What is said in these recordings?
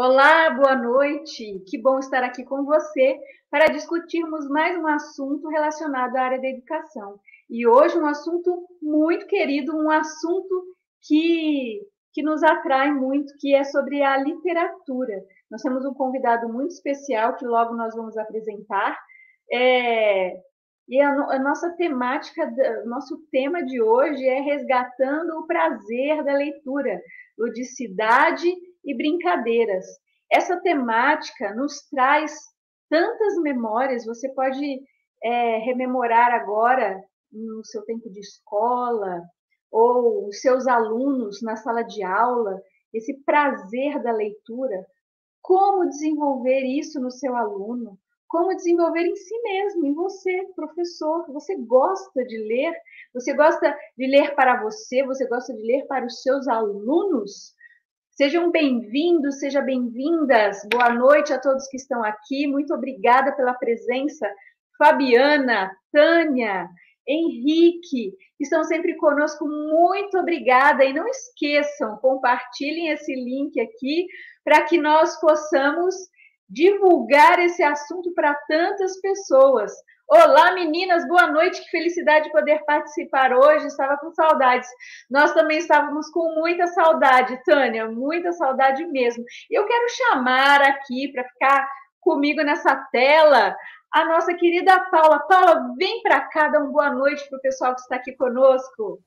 Olá, boa noite. Que bom estar aqui com você para discutirmos mais um assunto relacionado à área da educação. E hoje um assunto muito querido, um assunto que, que nos atrai muito, que é sobre a literatura. Nós temos um convidado muito especial que logo nós vamos apresentar. É, e a, a nossa temática, nosso tema de hoje é resgatando o prazer da leitura, ludicidade e brincadeiras. Essa temática nos traz tantas memórias, você pode é, rememorar agora no seu tempo de escola, ou os seus alunos na sala de aula, esse prazer da leitura, como desenvolver isso no seu aluno, como desenvolver em si mesmo, em você, professor. Você gosta de ler? Você gosta de ler para você? Você gosta de ler para os seus alunos? Sejam bem-vindos, sejam bem-vindas. Boa noite a todos que estão aqui. Muito obrigada pela presença. Fabiana, Tânia, Henrique, estão sempre conosco. Muito obrigada. E não esqueçam, compartilhem esse link aqui para que nós possamos divulgar esse assunto para tantas pessoas. Olá, meninas, boa noite, que felicidade poder participar hoje. Estava com saudades. Nós também estávamos com muita saudade, Tânia, muita saudade mesmo. Eu quero chamar aqui para ficar comigo nessa tela a nossa querida Paula. Paula, vem para cá dar uma boa noite para o pessoal que está aqui conosco.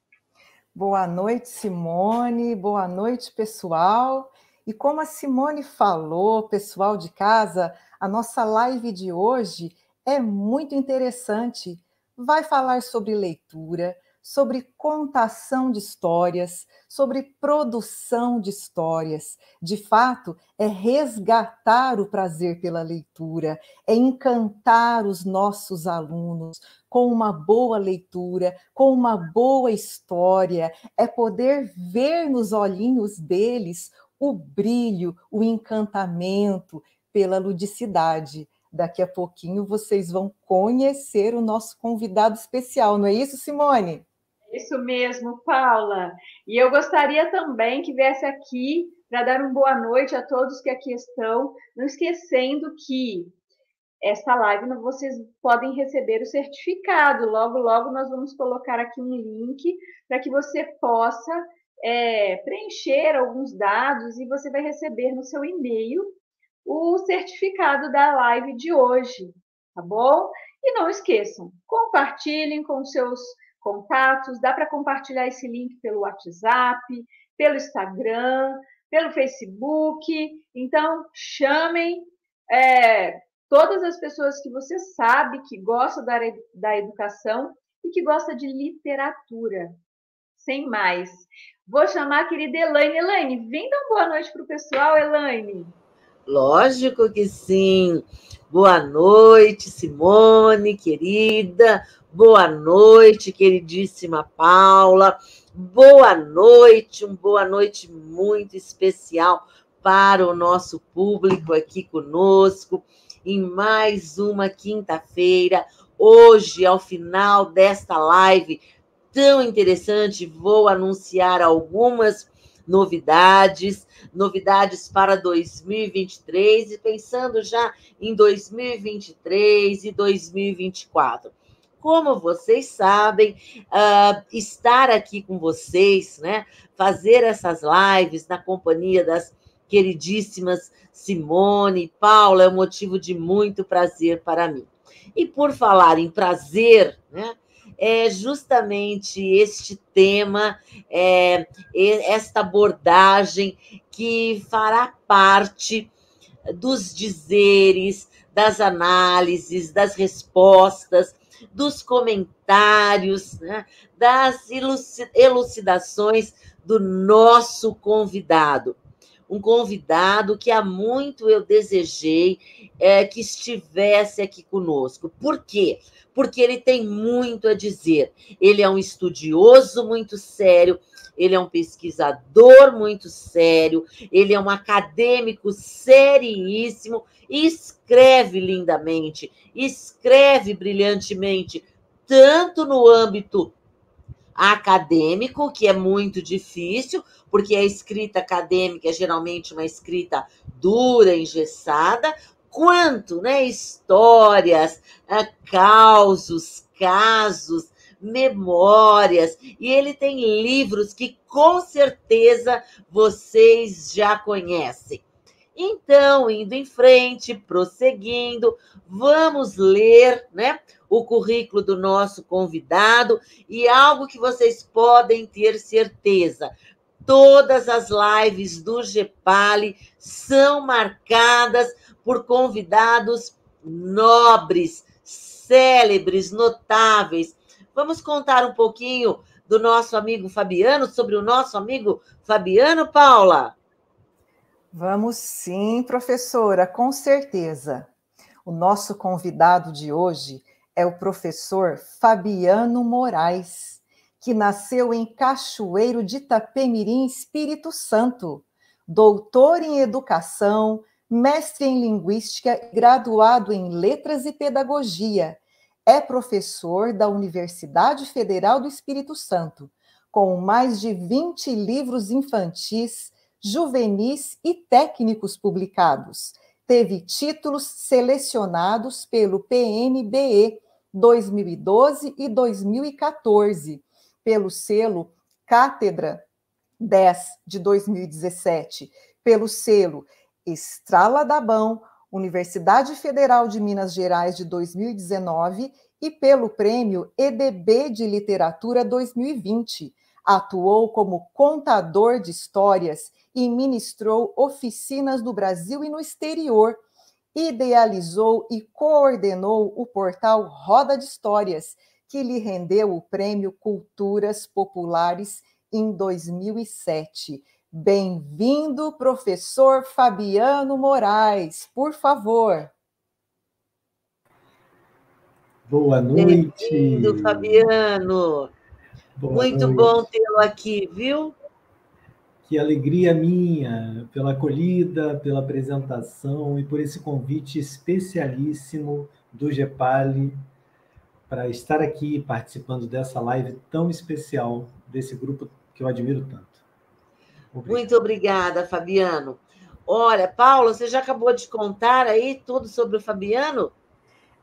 Boa noite, Simone. Boa noite, pessoal. E como a Simone falou, pessoal de casa, a nossa live de hoje é muito interessante. Vai falar sobre leitura, sobre contação de histórias, sobre produção de histórias. De fato, é resgatar o prazer pela leitura, é encantar os nossos alunos com uma boa leitura, com uma boa história, é poder ver nos olhinhos deles o brilho, o encantamento pela ludicidade. Daqui a pouquinho vocês vão conhecer o nosso convidado especial, não é isso, Simone? Isso mesmo, Paula. E eu gostaria também que viesse aqui para dar uma boa noite a todos que aqui estão, não esquecendo que esta live vocês podem receber o certificado. Logo, logo nós vamos colocar aqui um link para que você possa é, preencher alguns dados e você vai receber no seu e-mail o certificado da live de hoje, tá bom? E não esqueçam, compartilhem com seus contatos, dá para compartilhar esse link pelo WhatsApp, pelo Instagram, pelo Facebook. Então, chamem é, todas as pessoas que você sabe que gostam da, da educação e que gosta de literatura. Sem mais. Vou chamar a querida Elaine. Elaine, vem dar uma boa noite para o pessoal, Elaine. Lógico que sim. Boa noite, Simone, querida. Boa noite, queridíssima Paula. Boa noite, uma boa noite muito especial para o nosso público aqui conosco em mais uma quinta-feira. Hoje, ao final desta live tão interessante, vou anunciar algumas novidades, novidades para 2023 e pensando já em 2023 e 2024. Como vocês sabem, uh, estar aqui com vocês, né, fazer essas lives na companhia das queridíssimas Simone e Paula é um motivo de muito prazer para mim. E por falar em prazer, né, é justamente este tema, é, esta abordagem que fará parte dos dizeres, das análises, das respostas, dos comentários, né, das elucidações do nosso convidado. Um convidado que há muito eu desejei é, que estivesse aqui conosco. Por quê? porque ele tem muito a dizer. Ele é um estudioso muito sério, ele é um pesquisador muito sério, ele é um acadêmico seríssimo e escreve lindamente, escreve brilhantemente, tanto no âmbito acadêmico, que é muito difícil, porque a escrita acadêmica é geralmente uma escrita dura, engessada, quanto né, histórias, é, causos, casos, memórias. E ele tem livros que com certeza vocês já conhecem. Então, indo em frente, prosseguindo, vamos ler, né? O currículo do nosso convidado e algo que vocês podem ter certeza. Todas as lives do GEPALI são marcadas por convidados nobres, célebres, notáveis. Vamos contar um pouquinho do nosso amigo Fabiano, sobre o nosso amigo Fabiano, Paula? Vamos sim, professora, com certeza. O nosso convidado de hoje é o professor Fabiano Moraes, que nasceu em Cachoeiro de Itapemirim, Espírito Santo, doutor em educação, mestre em linguística, graduado em letras e pedagogia. É professor da Universidade Federal do Espírito Santo, com mais de 20 livros infantis juvenis e técnicos publicados. Teve títulos selecionados pelo PNBE 2012 e 2014, pelo selo Cátedra 10 de 2017, pelo selo Estrala da Bão, Universidade Federal de Minas Gerais de 2019 e pelo Prêmio EDB de Literatura 2020. Atuou como contador de histórias e ministrou oficinas no Brasil e no exterior. Idealizou e coordenou o portal Roda de Histórias, que lhe rendeu o Prêmio Culturas Populares em 2007. Bem-vindo, professor Fabiano Moraes, por favor. Boa noite. Bem-vindo, Fabiano. Boa Muito noite. bom tê-lo aqui, viu? Que alegria minha pela acolhida, pela apresentação e por esse convite especialíssimo do GEPALI para estar aqui participando dessa live tão especial desse grupo que eu admiro tanto. Obrigado. Muito obrigada, Fabiano. Olha, Paula, você já acabou de contar aí tudo sobre o Fabiano?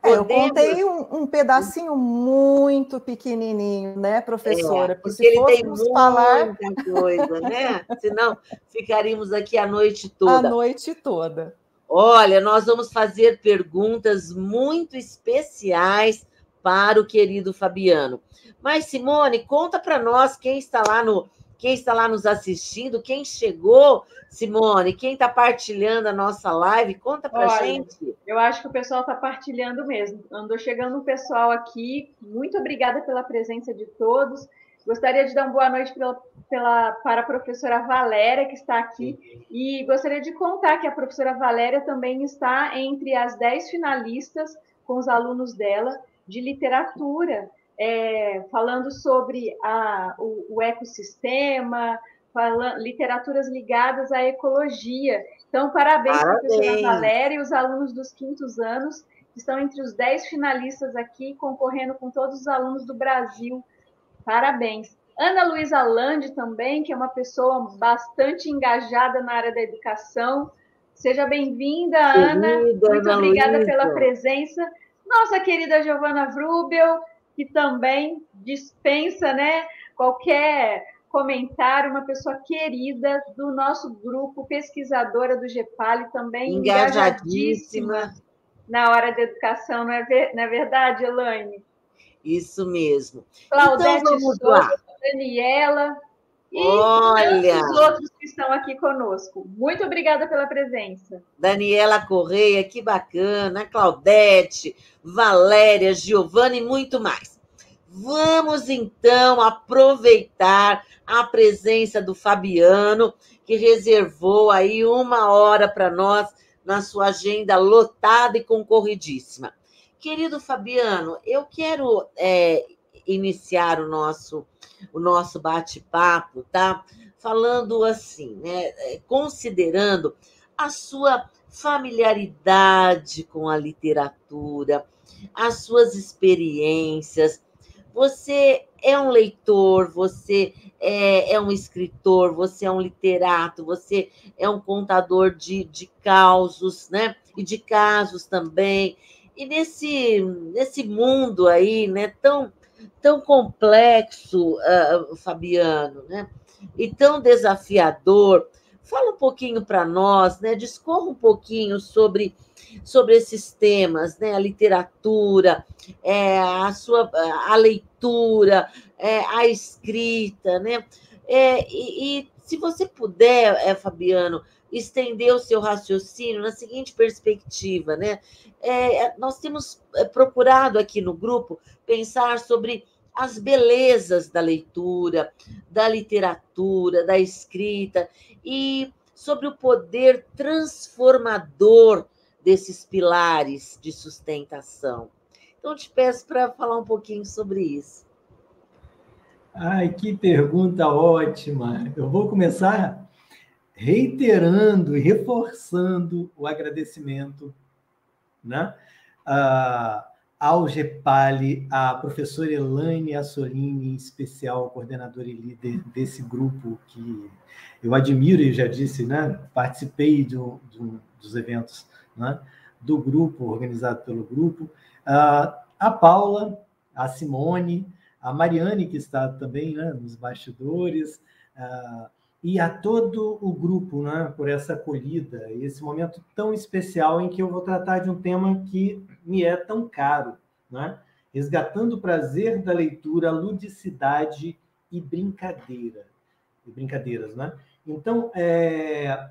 É, eu contei um, um, pedacinho muito pequenininho, né, professora? É, porque, ele tem muita falar... coisa, né? Senão ficaríamos aqui a noite toda. A noite toda. Olha, nós vamos fazer perguntas muito especiais para o querido Fabiano. Mas, Simone, conta para nós quem está lá no quem está lá nos assistindo, quem chegou, Simone, quem está partilhando a nossa live, conta para gente. Eu acho que o pessoal está partilhando mesmo. Andou chegando um pessoal aqui. Muito obrigada pela presença de todos. Gostaria de dar uma boa noite pela, pela, para a professora Valéria, que está aqui, e gostaria de contar que a professora Valéria também está entre as dez finalistas com os alunos dela de literatura é, falando sobre a, o, o ecossistema, falando, literaturas ligadas à ecologia. Então, parabéns, parabéns. professora Valéria e os alunos dos quintos anos, que estão entre os dez finalistas aqui, concorrendo com todos os alunos do Brasil. Parabéns. Ana Luísa Lande também, que é uma pessoa bastante engajada na área da educação. Seja bem-vinda, Ana. Muito Ana obrigada Luísa. pela presença. Nossa querida Giovana Vrubel, que também dispensa né, qualquer comentário, uma pessoa querida do nosso grupo, pesquisadora do GEPAL, também engajadíssima. engajadíssima na hora da educação, não é, ver, não é verdade, Elaine? Isso mesmo. Claudete então, vamos Souza. Daniela e Olha. os outros que estão aqui conosco. Muito obrigada pela presença. Daniela Correia, que bacana, Claudete, Valéria, Giovana e muito mais. Vamos então aproveitar a presença do Fabiano, que reservou aí uma hora para nós na sua agenda lotada e concorridíssima. Querido Fabiano, eu quero é, iniciar o nosso, o nosso bate-papo, tá? Falando assim, né? É, considerando a sua familiaridade com a literatura, as suas experiências. você é um leitor, você é, é, um escritor, você é um literato, você é um contador de, de causos, né? E de casos também. E nesse, nesse mundo aí, né, tão, tão complexo, uh, Fabiano, né? E tão desafiador, fala um pouquinho para nós, né? Discorra um pouquinho sobre sobre esses temas, né? A literatura, é, a sua a leitura, é, a escrita, né? É, e, e, se você puder, é, Fabiano, estender o seu raciocínio na seguinte perspectiva, né? É, é nós temos é, procurado aqui no grupo pensar sobre as belezas da leitura, da literatura, da escrita e sobre o poder transformador desses pilares de sustentação. Então, te peço para falar um pouquinho sobre isso. Ai, que pergunta ótima! Eu vou começar reiterando e reforçando o agradecimento né, ao GEPALI, à professora Elaine Assolini, especial coordenadora e líder desse grupo que eu admiro e já disse, né, participei de um, dos eventos né, do grupo, organizado pelo grupo, a Paula, a Simone, a Mariane, que está também né, nos bastidores, e a todo o grupo né, por essa acolhida, esse momento tão especial em que eu vou tratar de um tema que me é tão caro, né? resgatando o prazer da leitura, ludicidade e brincadeira. E brincadeiras, né? Então, é,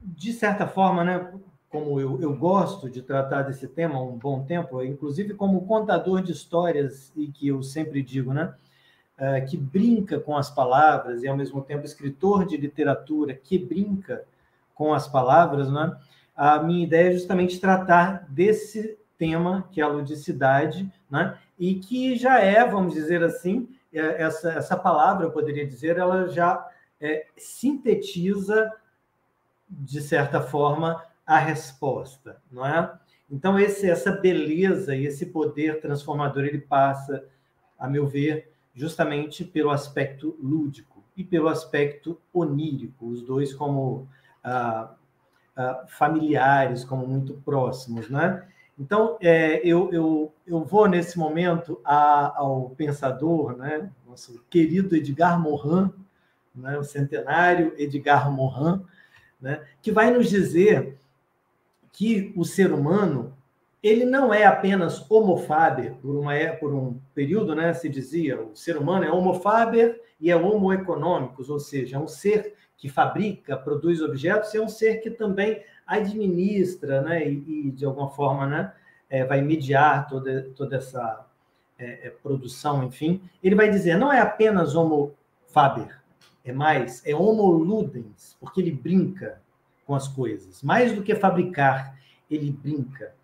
de certa forma, né, como eu, eu gosto de tratar desse tema há um bom tempo, inclusive como contador de histórias, e que eu sempre digo, né? É, que brinca com as palavras e, ao mesmo tempo, escritor de literatura que brinca com as palavras, né? a minha ideia é justamente tratar desse tema, que é a ludicidade, né? e que já é, vamos dizer assim, é, essa, essa palavra, eu poderia dizer, ela já é, sintetiza, de certa forma, a resposta, não é? Então esse, essa beleza e esse poder transformador ele passa, a meu ver, justamente pelo aspecto lúdico e pelo aspecto onírico, os dois como ah, ah, familiares, como muito próximos, né? Então é, eu, eu, eu vou nesse momento a, ao pensador, né? Nosso querido Edgar Morin, né? O centenário Edgar Morin, né? Que vai nos dizer que o ser humano ele não é apenas homo faber, por, uma, é, por um período né, se dizia, o ser humano é homo faber e é homo econômicos, ou seja, é um ser que fabrica, produz objetos, e é um ser que também administra né, e, e de alguma forma né, é, vai mediar toda, toda essa é, é produção, enfim. Ele vai dizer, não é apenas homo faber, é mais, é homo ludens, porque ele brinca, com as coisas. Mais do que fabricar, ele brinca.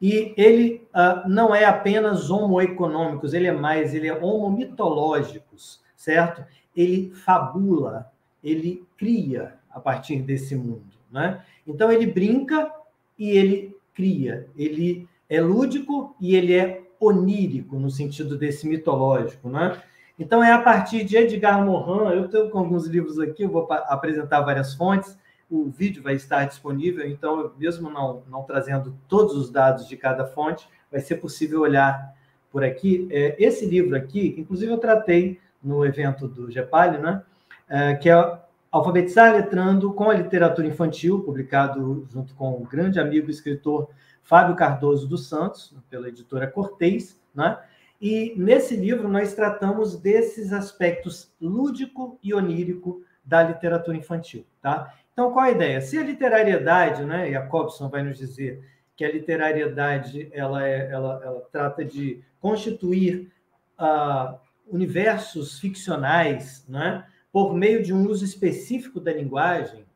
E ele uh, não é apenas homo econômicos, ele é mais, ele é homo mitológicos, certo? Ele fabula, ele cria a partir desse mundo, né? Então ele brinca e ele cria, ele é lúdico e ele é onírico no sentido desse mitológico, né? Então é a partir de Edgar Morin, eu tenho com alguns livros aqui, eu vou apresentar várias fontes, o vídeo vai estar disponível, então, mesmo não, não trazendo todos os dados de cada fonte, vai ser possível olhar por aqui. É, esse livro aqui, inclusive eu tratei no evento do GEPAL, né? É, que é Alfabetizar Letrando com a Literatura Infantil, publicado junto com o grande amigo escritor Fábio Cardoso dos Santos, pela editora Cortez, né? E nesse livro nós tratamos desses aspectos lúdico e onírico da literatura infantil, tá? Então, qual a ideia? Se a literariedade, né, Jacobson vai nos dizer que a literariedade ela, é, ela, ela trata de constituir uh, universos ficcionais né, por meio de um uso específico da linguagem,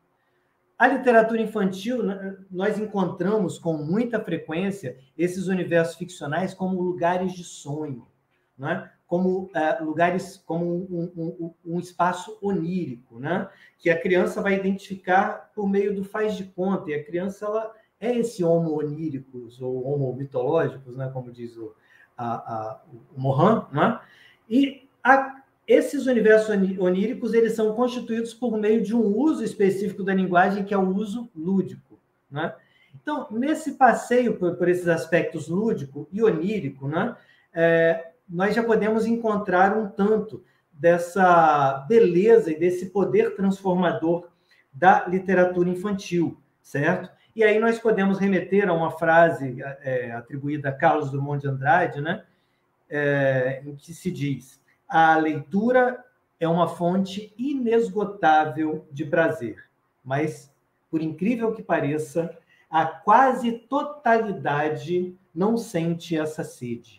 a literatura infantil, né, nós encontramos com muita frequência esses universos ficcionais como lugares de sonho, né? Como uh, lugares, como um, um, um, espaço onírico, né? que a criança vai identificar por meio do faz de conta, e a criança ela é esse homo oníricos, ou homo mitológicos, né? como diz o, a, a, o Mohan, né? e a, esses universos oníricos eles são constituídos por meio de um uso específico da linguagem, que é o uso lúdico. Né? Então, nesse passeio por, por esses aspectos lúdico e onírico, né, é, nós já podemos encontrar um tanto dessa beleza e desse poder transformador da literatura infantil, certo? E aí nós podemos remeter a uma frase é, atribuída a Carlos Drummond de Andrade, né, é, em que se diz: a leitura é uma fonte inesgotável de prazer, mas, por incrível que pareça, a quase totalidade não sente essa sede.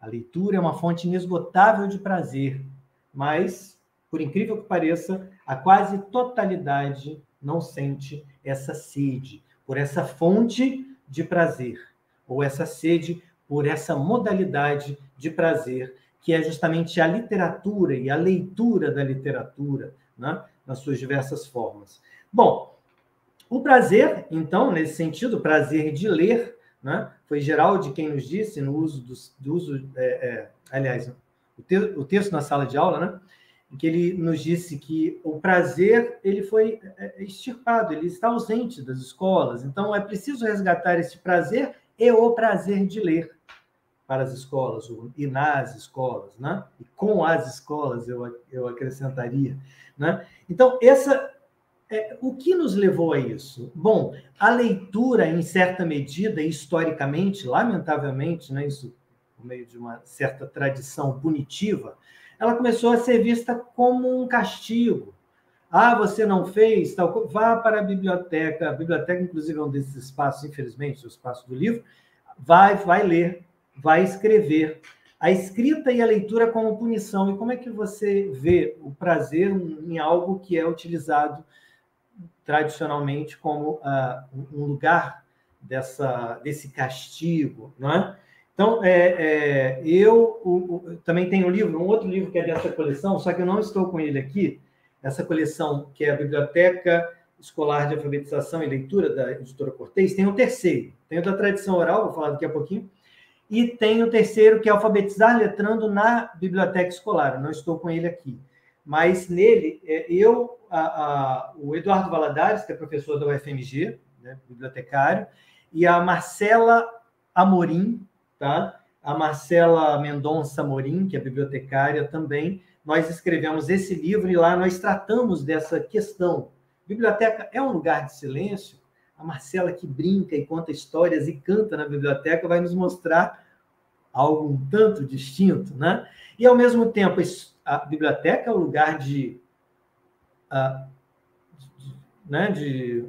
A leitura é uma fonte inesgotável de prazer, mas, por incrível que pareça, a quase totalidade não sente essa sede por essa fonte de prazer, ou essa sede por essa modalidade de prazer que é justamente a literatura e a leitura da literatura, né, nas suas diversas formas. Bom, o prazer, então, nesse sentido, o prazer de ler, né, foi Geraldo quem nos disse, no uso do, do uso, é, é, aliás, o, te, o, texto na sala de aula, né, em que ele nos disse que o prazer ele foi é, é, extirpado, ele está ausente das escolas. Então, é preciso resgatar esse prazer e o prazer de ler para as escolas, e nas escolas, né? e com as escolas, eu, eu acrescentaria. Né? Então, essa, é, o que nos levou a isso? Bom, a leitura, em certa medida, historicamente, lamentavelmente, né, isso por meio de uma certa tradição punitiva, ela começou a ser vista como um castigo. Ah, você não fez, tal, vá para a biblioteca. A biblioteca, inclusive, é um desses espaços, infelizmente, o espaço do livro. Vai, vai ler vai escrever. A escrita e a leitura como punição. E como é que você vê o prazer em algo que é utilizado tradicionalmente como uh, um lugar dessa, desse castigo, não é? Então, é, é, eu o, o, também tenho um livro, um outro livro que é dessa coleção, só que eu não estou com ele aqui, essa coleção que é a Biblioteca Escolar de Alfabetização e Leitura da editora Cortez, tem um terceiro, tem o da tradição oral, vou falar daqui a pouquinho, e tem o terceiro, que é alfabetizar letrando na biblioteca escolar. Não estou com ele aqui. Mas nele, é, eu, a, a, o Eduardo Valadares, que é professor da UFMG, né, bibliotecário, e a Marcela Amorim, tá? a Marcela Mendonça Amorim, que é bibliotecária também, nós escrevemos esse livro e lá nós tratamos dessa questão. Biblioteca é um lugar de silêncio? a Marcela que brinca e conta histórias e canta na biblioteca vai nos mostrar algo um tanto distinto, né? E ao mesmo tempo a biblioteca é o lugar de, de, né, de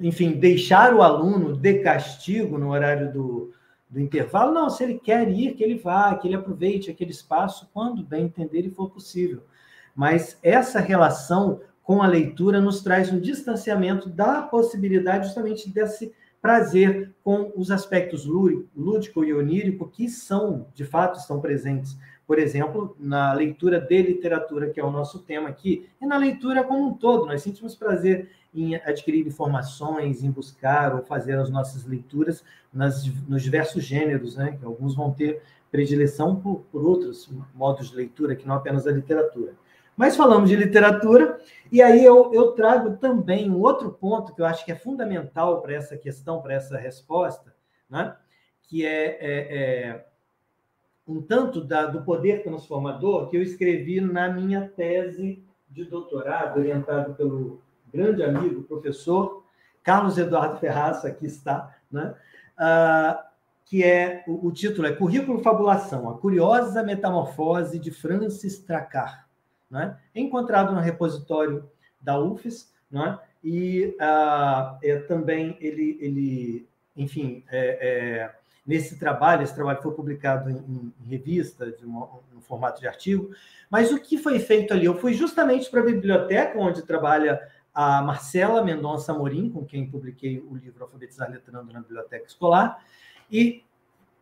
enfim, deixar o aluno de castigo no horário do, do intervalo. Não, se ele quer ir, que ele vá, que ele aproveite aquele espaço quando bem entender e for possível. Mas essa relação com a leitura nos traz um distanciamento da possibilidade justamente desse prazer com os aspectos lúdico e onírico que são, de fato, estão presentes. Por exemplo, na leitura de literatura, que é o nosso tema aqui, e na leitura como um todo. Nós sentimos prazer em adquirir informações, em buscar ou fazer as nossas leituras nas, nos diversos gêneros, né? Alguns vão ter predileção por, por outros modos de leitura, que não apenas a literatura. Mas falamos de literatura, e aí eu, eu trago também um outro ponto que eu acho que é fundamental para essa questão, para essa resposta, né? que é, é, é um tanto da, do poder transformador que eu escrevi na minha tese de doutorado, orientado pelo grande amigo, professor Carlos Eduardo Ferraz, aqui está, né? Ah, que é o, o, título é Currículo Fabulação, a curiosa metamorfose de Francis Tracar né? encontrado no repositório da UFES, né? e ah, é, também ele, ele enfim, é, é, nesse trabalho, esse trabalho foi publicado em, em revista, uma, no formato de artigo, mas o que foi feito ali? Eu fui justamente para a biblioteca onde trabalha a Marcela Mendonça Morim, com quem publiquei o livro Alfabetizar Letrando na Biblioteca Escolar, e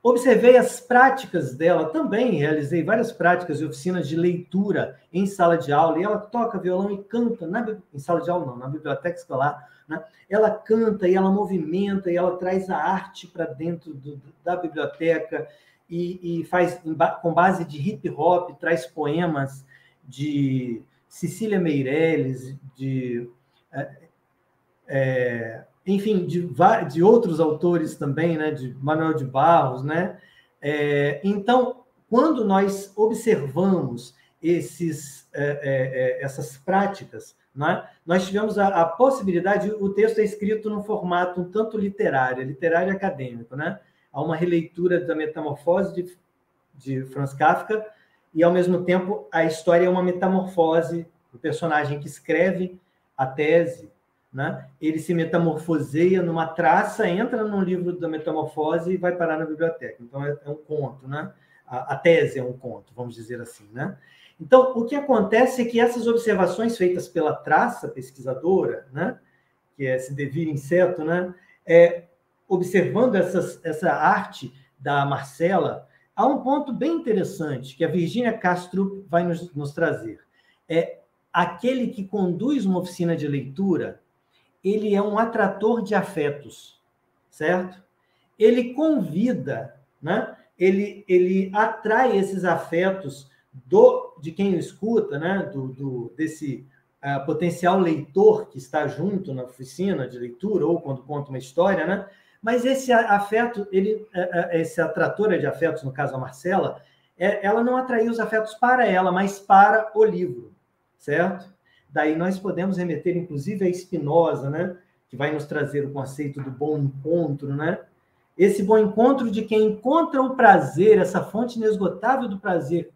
Observei as práticas dela também, realizei várias práticas e oficinas de leitura em sala de aula, e ela toca violão e canta na, em sala de aula, não, na biblioteca escolar, né? ela canta e ela movimenta e ela traz a arte para dentro do, da biblioteca e, e faz, com base de hip hop, traz poemas de Cecília Meirelles, de. É, é, enfim, de, de outros autores também, né, de Manuel de Barros, né? É, então, quando nós observamos esses, é, é, é, essas práticas, né, nós tivemos a, a, possibilidade, o texto é escrito num formato um tanto literário, literário acadêmico, né? Há uma releitura da Metamorfose de, de Franz Kafka e, ao mesmo tempo, a história é uma metamorfose do personagem que escreve a tese né? Ele se metamorfoseia numa traça, entra num livro da metamorfose e vai parar na biblioteca. Então é, é um conto, né? A, a, tese é um conto, vamos dizer assim, né? Então o que acontece é que essas observações feitas pela traça pesquisadora, né? Que é esse devir inseto, né? É, observando essas, essa arte da Marcela, há um ponto bem interessante que a Virginia Castro vai nos, nos trazer. É aquele que conduz uma oficina de leitura ele é um atrator de afetos, certo? Ele convida, né? Ele, ele atrai esses afetos do de quem o escuta, né? Do, do desse uh, potencial leitor que está junto na oficina de leitura ou quando conta uma história, né? Mas esse afeto, ele, uh, esse atrator de afetos, no caso a Marcela, é, ela não atraiu os afetos para ela, mas para o livro, certo? Daí nós podemos remeter, inclusive, a Spinoza, né? que vai nos trazer o conceito do bom encontro, né? Esse bom encontro de quem encontra o prazer, essa fonte inesgotável do prazer,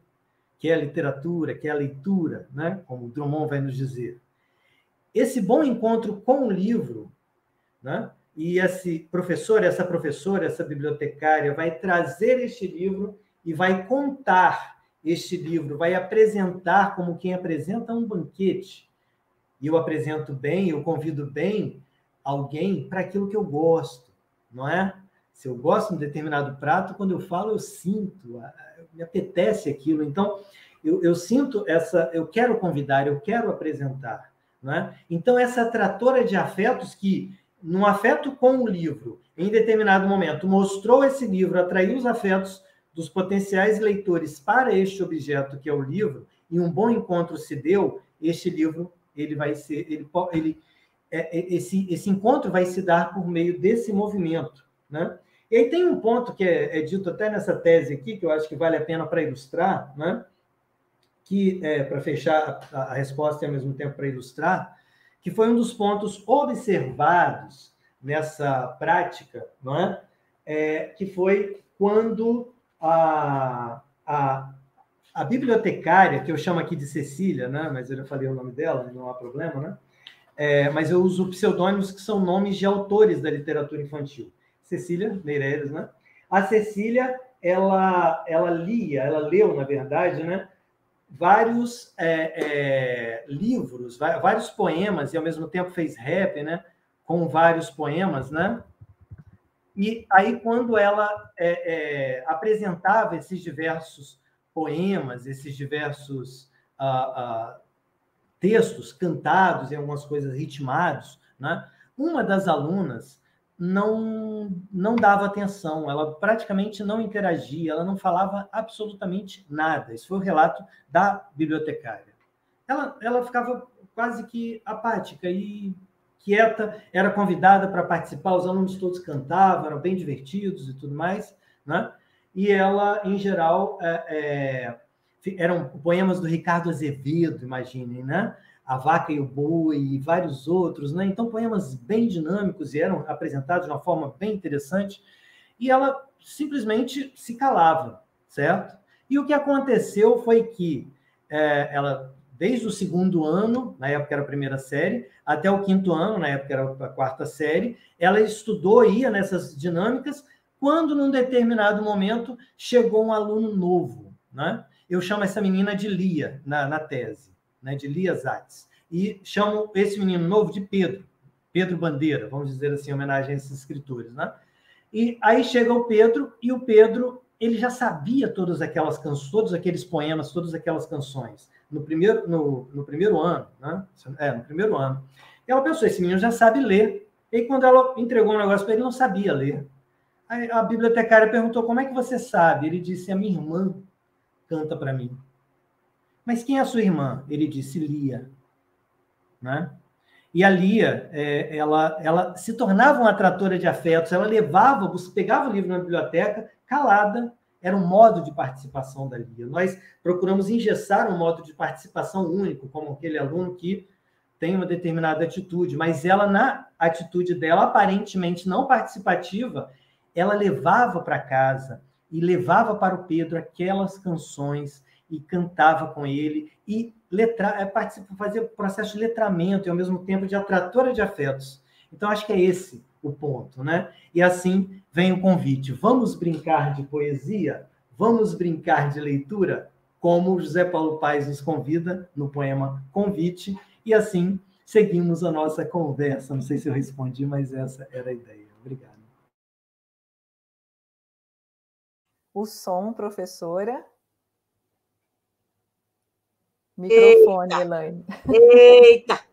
que é a literatura, que é a leitura, né? Como Drummond vai nos dizer. Esse bom encontro com o livro, né? E esse professor, essa professora, essa bibliotecária vai trazer este livro e vai contar este livro, vai apresentar como quem apresenta um banquete e eu apresento bem, eu convido bem alguém para aquilo que eu gosto, não é? Se eu gosto de um determinado prato, quando eu falo, eu sinto, me apetece aquilo. Então, eu, eu sinto essa, eu quero convidar, eu quero apresentar, não é? Então, essa tratora de afetos que, num afeto com o livro, em determinado momento, mostrou esse livro, atraiu os afetos dos potenciais leitores para este objeto que é o livro, e um bom encontro se deu, este livro ele vai ser, ele, ele é, é, esse, esse encontro vai se dar por meio desse movimento, né? E aí tem um ponto que é, é dito até nessa tese aqui, que eu acho que vale a pena para ilustrar, né? que é, para fechar a, a, resposta e ao mesmo tempo para ilustrar, que foi um dos pontos observados nessa prática, não é? é que foi quando a, a, a bibliotecária, que eu chamo aqui de Cecília, né? mas eu já falei o nome dela, não há problema, né? É, mas eu uso pseudônimos que são nomes de autores da literatura infantil. Cecília Meireles, né? A Cecília, ela, ela lia, ela leu, na verdade, né? Vários é, é, livros, vários poemas, e ao mesmo tempo fez rap, né? Com vários poemas, né? E aí, quando ela é, é, apresentava esses diversos poemas, esses diversos ah, ah, textos cantados e algumas coisas ritmados, né? Uma das alunas não não dava atenção, ela praticamente não interagia, ela não falava absolutamente nada. Isso foi o relato da bibliotecária. Ela, ela ficava quase que apática e quieta, era convidada para participar, os alunos todos cantavam, eram bem divertidos e tudo mais, né? E ela, em geral, é, é, eram poemas do Ricardo Azevedo, imaginem, né? A Vaca e o Boi e vários outros, né? Então, poemas bem dinâmicos e eram apresentados de uma forma bem interessante. E ela simplesmente se calava, certo? E o que aconteceu foi que é, ela, desde o segundo ano, na época era a primeira série, até o quinto ano, na época era a quarta série, ela estudou, ia nessas dinâmicas, quando num determinado momento chegou um aluno novo, né? eu chamo essa menina de Lia, na, na tese, né, de Lia Zatz. E chamo esse menino novo de Pedro, Pedro Bandeira, vamos dizer assim, em homenagem a esses escritores. Né? E aí chega o Pedro, e o Pedro ele já sabia todas aquelas canções, todos aqueles poemas, todas aquelas canções, no primeiro, no, no primeiro ano, né? É, no primeiro ano. E ela pensou: esse menino já sabe ler. E quando ela entregou um negócio para ele, não sabia ler. Aí a bibliotecária perguntou: como é que você sabe? Ele disse: a minha irmã canta para mim. Mas quem é a sua irmã? Ele disse: Lia. Né? E a Lia, é, ela, ela se tornava uma atratora de afetos, ela levava, pegava o livro na biblioteca, calada, era um modo de participação da Lia. Nós procuramos engessar um modo de participação único, como aquele aluno que tem uma determinada atitude, mas ela, na atitude dela, aparentemente não participativa, ela levava para casa e levava para o Pedro aquelas canções e cantava com ele e letra, é, participa, fazia processo de letramento e ao mesmo tempo de atratora de afetos. Então acho que é esse o ponto, né? E assim vem o convite. Vamos brincar de poesia? Vamos brincar de leitura? Como José Paulo Paes nos convida no poema Convite, e assim seguimos a nossa conversa. Não sei se eu respondi, mas essa era a ideia. Obrigado. O som, professora. Microfone, Eita. Elaine. Eita!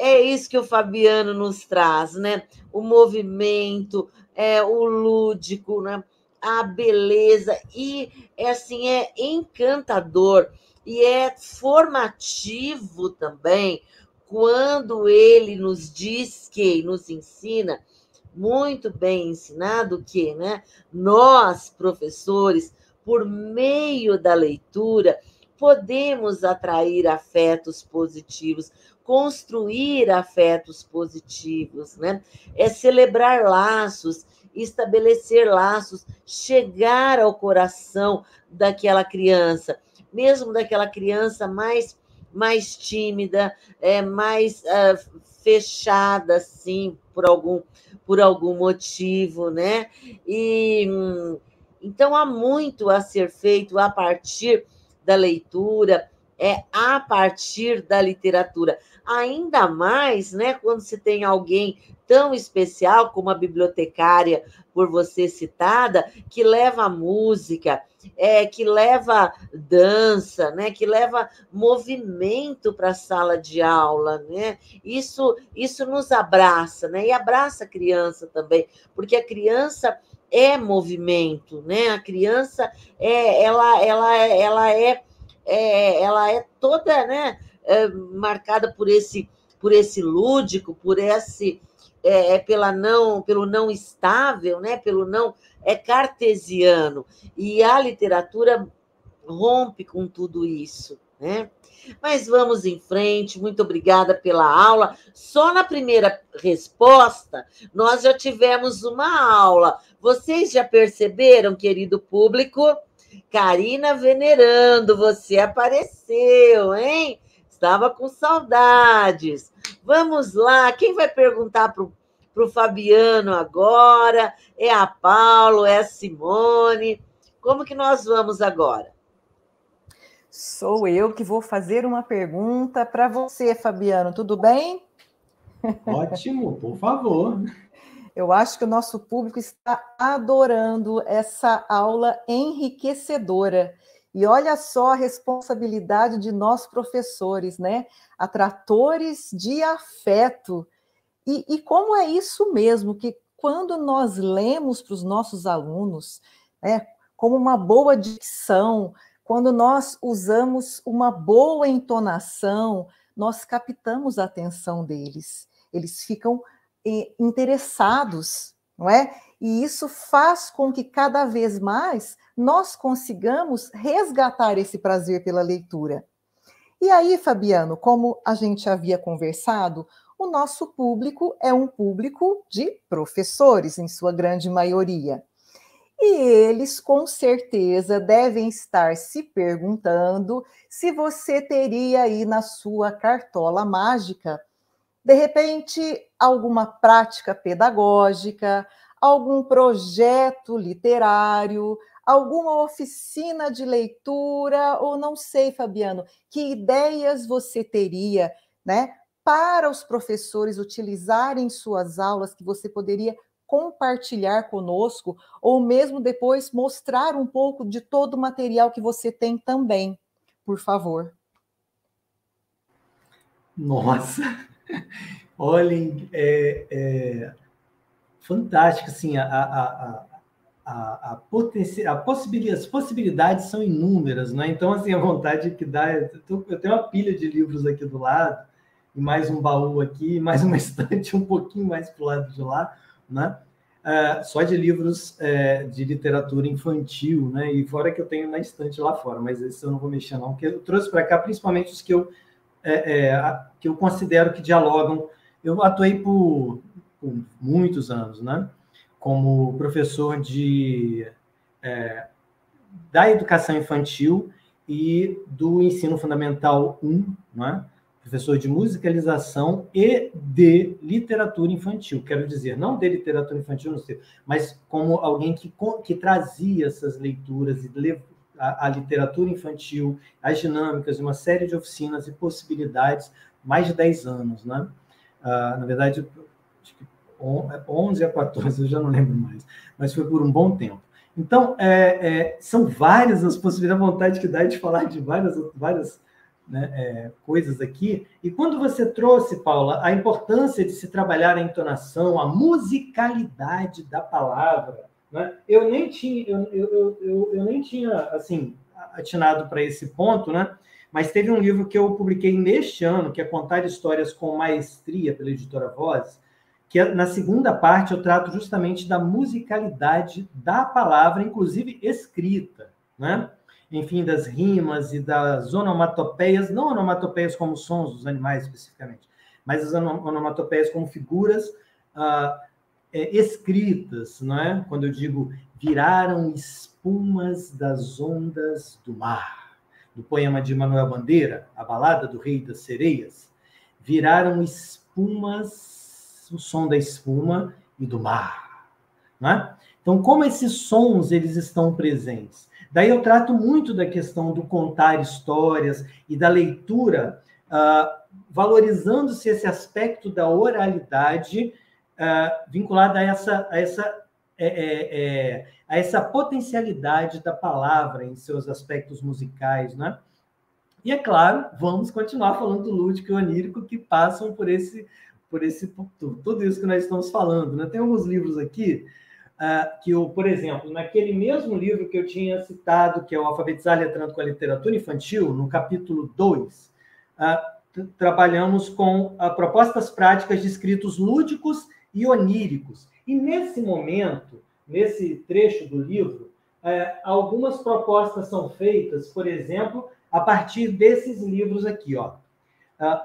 É isso que o Fabiano nos traz, né? O movimento, é, o lúdico, né? a beleza, e é assim, é encantador e é formativo também quando ele nos diz que, nos ensina, muito bem ensinado que, né, nós, professores, por meio da leitura, podemos atrair afetos positivos, construir afetos positivos, né? É celebrar laços, estabelecer laços, chegar ao coração daquela criança, mesmo daquela criança mais mais tímida, é mais uh, fechada, assim, por algum por algum motivo, né? E então há muito a ser feito a partir da leitura, é a partir da literatura. Ainda mais, né, quando se tem alguém tão especial como a bibliotecária, por você citada, que leva música, é, que leva dança, né, que leva movimento para a sala de aula, né? Isso, isso nos abraça, né? E abraça a criança também, porque a criança é movimento, né? A criança é, ela, ela, ela é, é ela é toda, né, é, marcada por esse, por esse lúdico, por esse é, é, pela não, pelo não estável, né? Pelo não é cartesiano. E a literatura rompe com tudo isso, né? Mas vamos em frente, muito obrigada pela aula. Só na primeira resposta, nós já tivemos uma aula. Vocês já perceberam, querido público? Karina Venerando, você apareceu, hein? Estava com saudades. Vamos lá, quem vai perguntar para o Fabiano agora? É a Paulo, é a Simone. Como que nós vamos agora? Sou eu que vou fazer uma pergunta para você, Fabiano. Tudo bem? Ótimo, por favor. Eu acho que o nosso público está adorando essa aula enriquecedora. E olha só a responsabilidade de nós professores, né? Atratores de afeto. E, e como é isso mesmo, que quando nós lemos para os nossos alunos, né, como uma boa dicção, quando nós usamos uma boa entonação, nós captamos a atenção deles. Eles ficam interessados, não é? E isso faz com que cada vez mais nós consigamos resgatar esse prazer pela leitura. E aí, Fabiano, como a gente havia conversado, o nosso público é um público de professores, em sua grande maioria. E eles, com certeza, devem estar se perguntando se você teria aí na sua cartola mágica, de repente, alguma prática pedagógica, algum projeto literário, alguma oficina de leitura, ou não sei, Fabiano, que ideias você teria, né, para os professores utilizarem em suas aulas que você poderia compartilhar conosco, ou mesmo depois mostrar um pouco de todo o material que você tem também, por favor. Nossa, Olhem, é, é fantástico, assim, a, a, a, a, a, as possibilidades são inúmeras, né? Então, assim, a vontade que dá... É, eu tenho uma pilha de livros aqui do lado, e mais um baú aqui, mais uma estante um pouquinho mais para o lado de lá, né? Uh, só de livros uh, de literatura infantil, né? E fora que eu tenho na estante lá fora, mas esse eu não vou mexer não, porque eu trouxe para cá principalmente os que eu é, é, que eu considero que dialogam. Eu atuei por, por muitos anos, né? Como professor de é, da educação infantil e do ensino fundamental 1, né? professor de musicalização e de literatura infantil. Quero dizer, não de literatura infantil, não sei, mas como alguém que, que trazia essas leituras e a, a literatura infantil, as dinâmicas, uma série de oficinas e possibilidades, mais de 10 anos, né? Ah, na verdade, acho que 11 a 14, eu já não lembro mais, mas foi por um bom tempo. Então, é, é, são várias as possibilidades, a vontade que dá de falar de várias, várias né, é, coisas aqui. E quando você trouxe, Paula, a importância de se trabalhar a entonação, a musicalidade da palavra, né, eu nem tinha, eu, eu, eu, eu nem tinha assim atinado para esse ponto, né? Mas teve um livro que eu publiquei neste ano, que é Contar Histórias com Maestria, pela editora Voz, que é, na segunda parte eu trato justamente da musicalidade da palavra, inclusive escrita, né? enfim, das rimas e das onomatopeias, não onomatopeias como sons dos animais especificamente, mas as onomatopeias como figuras ah, é, escritas, não é? Quando eu digo viraram espumas das ondas do mar, do poema de Manuel Bandeira, A Balada do Rei das Sereias, viraram espumas, o som da espuma e do mar, não é? Então, como esses sons eles estão presentes? Daí eu trato muito da questão do contar histórias e da leitura, uh, valorizando-se esse aspecto da oralidade uh, vinculado a essa, a, essa, é, é, é, a essa potencialidade da palavra em seus aspectos musicais, né? E é claro, vamos continuar falando do lúdico e onírico que passam por esse, por esse tudo isso que nós estamos falando. Né? Tem alguns livros aqui uh, que, eu, por exemplo, naquele mesmo livro que eu tinha citado, que é o Alfabetizar Letrando com a Literatura Infantil, no capítulo 2, uh, ah, trabalhamos com uh, propostas práticas de escritos lúdicos e oníricos. E nesse momento, nesse trecho do livro, algumas propostas são feitas, por exemplo, a partir desses livros aqui, ó.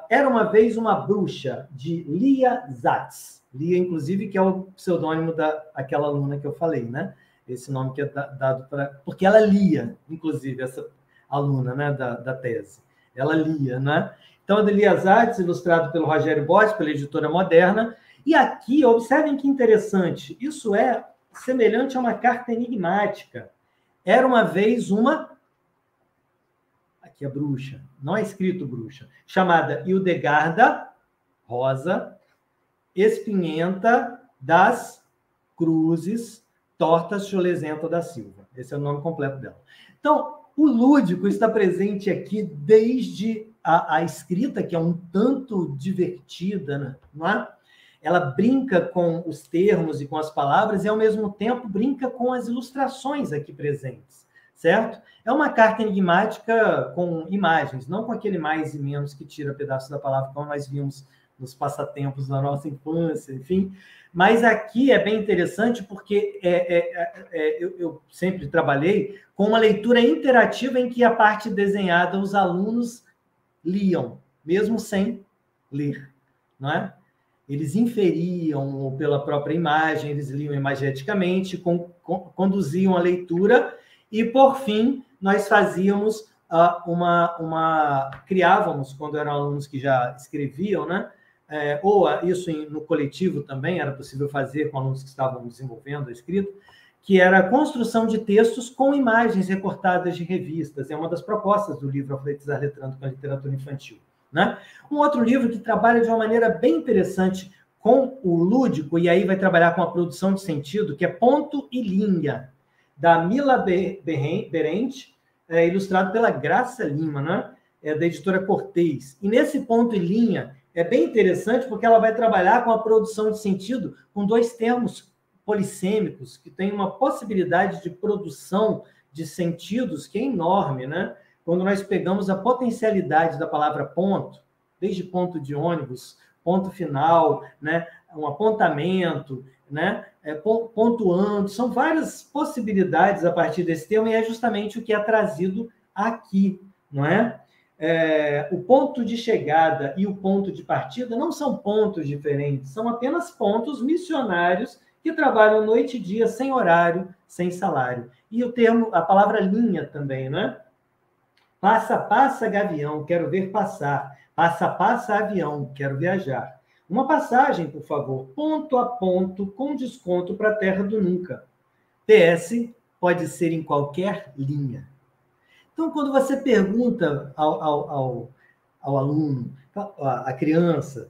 Era uma vez uma bruxa de Lia Zatz. Lia, inclusive, que é o pseudônimo daquela aluna que eu falei, né? Esse nome que é dado para. Porque ela lia, inclusive, essa aluna né, da, da tese. Ela lia, né? Então, a de Elias Artes, ilustrado pelo Rogério Botti, pela editora moderna. E aqui, observem que interessante, isso é semelhante a uma carta enigmática. Era uma vez uma. Aqui a bruxa, não é escrito bruxa, chamada Hildegarda Rosa Espinhenta das Cruzes Tortas Cholesenta da Silva. Esse é o nome completo dela. Então, o lúdico está presente aqui desde a, a escrita, que é um tanto divertida, né? não é? Ela brinca com os termos e com as palavras e, ao mesmo tempo, brinca com as ilustrações aqui presentes, certo? É uma carta enigmática com imagens, não com aquele mais e menos que tira pedaços da palavra, como nós vimos nos passatempos da nossa infância, enfim. Mas aqui é bem interessante porque é, é, é, é, eu, eu, sempre trabalhei com uma leitura interativa em que a parte desenhada os alunos liam, mesmo sem ler, não é? Eles inferiam pela própria imagem, eles liam imageticamente, com, com, conduziam a leitura e, por fim, nós fazíamos uh, uma, uma... criávamos, quando eram alunos que já escreviam, né? é, ou isso em, no coletivo também era possível fazer com alunos que estavam desenvolvendo a escrita, que era a construção de textos com imagens recortadas de revistas. É uma das propostas do livro Alfabetizar Letrando com a Literatura Infantil. Né? Um outro livro que trabalha de uma maneira bem interessante com o lúdico, e aí vai trabalhar com a produção de sentido, que é Ponto e Linha, da Mila Berente, é, ilustrado pela Graça Lima, né? é, da editora Cortez. E nesse ponto e linha, é bem interessante porque ela vai trabalhar com a produção de sentido com dois termos polissêmicos que têm uma possibilidade de produção de sentidos que é enorme, né? Quando nós pegamos a potencialidade da palavra ponto, desde ponto de ônibus, ponto final, né? Um apontamento, né? É, pontuando, são várias possibilidades a partir desse termo e é justamente o que é trazido aqui, não é? é, o ponto de chegada e o ponto de partida não são pontos diferentes, são apenas pontos missionários que trabalham noite e dia sem horário, sem salário. E o termo, a palavra linha também, né? Passa, passa, gavião, quero ver passar. Passa, passa, avião, quero viajar. Uma passagem, por favor, ponto a ponto, com desconto para a terra do nunca. PS pode ser em qualquer linha. Então, quando você pergunta ao, ao, ao, ao aluno, à criança,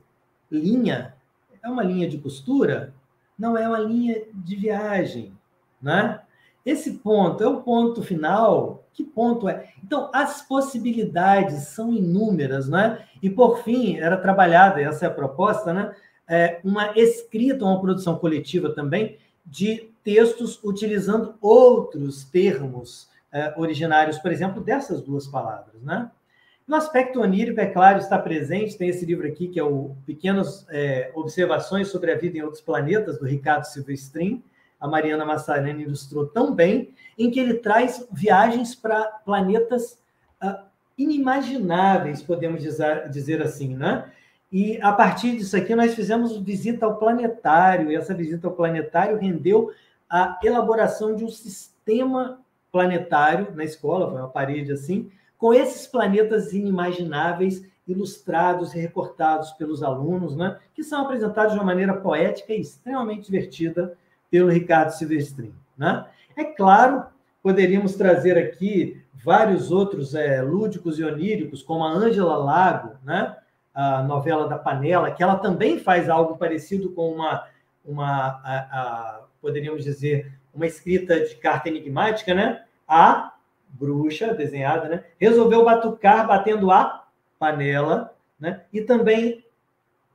linha, é uma linha de costura? Não é uma linha de viagem, né? Esse ponto é o ponto final. Que ponto é? Então, as possibilidades são inúmeras, né? E, por fim, era trabalhada, essa é a proposta, né? É uma escrita, uma produção coletiva também, de textos utilizando outros termos é, originários, por exemplo, dessas duas palavras, né? O aspecto onírico, é claro, está presente. Tem esse livro aqui, que é o Pequenas é, Observações sobre a Vida em Outros Planetas, do Ricardo Silvestrin. A Mariana Massarani ilustrou tão bem, em que ele traz viagens para planetas uh, inimagináveis, podemos dizer, dizer assim, né? E a partir disso aqui, nós fizemos visita ao planetário, e essa visita ao planetário rendeu a elaboração de um sistema planetário na escola, foi uma parede assim, com esses planetas inimagináveis ilustrados e recortados pelos alunos, né, que são apresentados de uma maneira poética e extremamente divertida pelo Ricardo Silvestrin. Né? É claro, poderíamos trazer aqui vários outros é, lúdicos e oníricos, como a Ângela Lago, né? a novela da Panela, que ela também faz algo parecido com uma, uma a, a, poderíamos dizer, uma escrita de carta enigmática, né? A bruxa, desenhada, né? Resolveu batucar batendo a panela, né? E também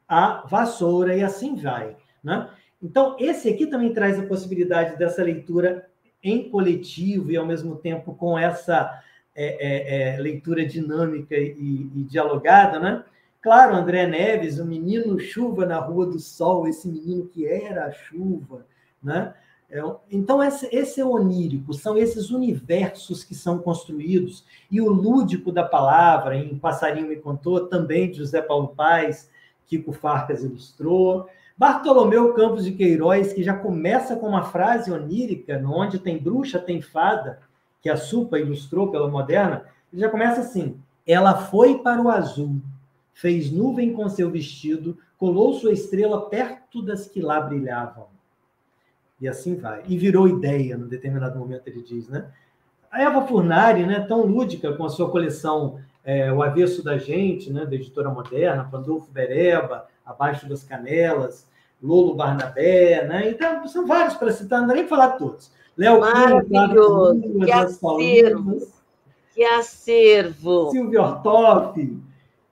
a vassoura, e assim vai, né? Então, esse aqui também traz a possibilidade dessa leitura em coletivo e, ao mesmo tempo, com essa é, é, é, leitura dinâmica e, e, dialogada, né? Claro, André Neves, o menino chuva na Rua do Sol, esse menino que era a chuva, né? É então, esse é o onírico, são esses universos que são construídos. E o lúdico da palavra, em Passarinho Me Contou, também de José Paulo Paes, Kiko Farcas ilustrou. Bartolomeu Campos de Queiroz, que já começa com uma frase onírica, onde tem bruxa, tem fada, que a Supa ilustrou pela moderna, ele já começa assim: Ela foi para o azul, fez nuvem com seu vestido, colou sua estrela perto das que lá brilhavam. E assim vai. E virou ideia, num determinado momento, ele diz, né? A Eva Furnari, né, tão lúdica com a sua coleção é, O Avesso da Gente, né, da editora moderna, Pandolfo Bereba, Abaixo das Canelas, Lolo Barnabé, né? Então, são vários para citar, não dá nem falar todos. Léo Maravilhoso, Cunha, que acervo, que acervo. Silvio Ortoff,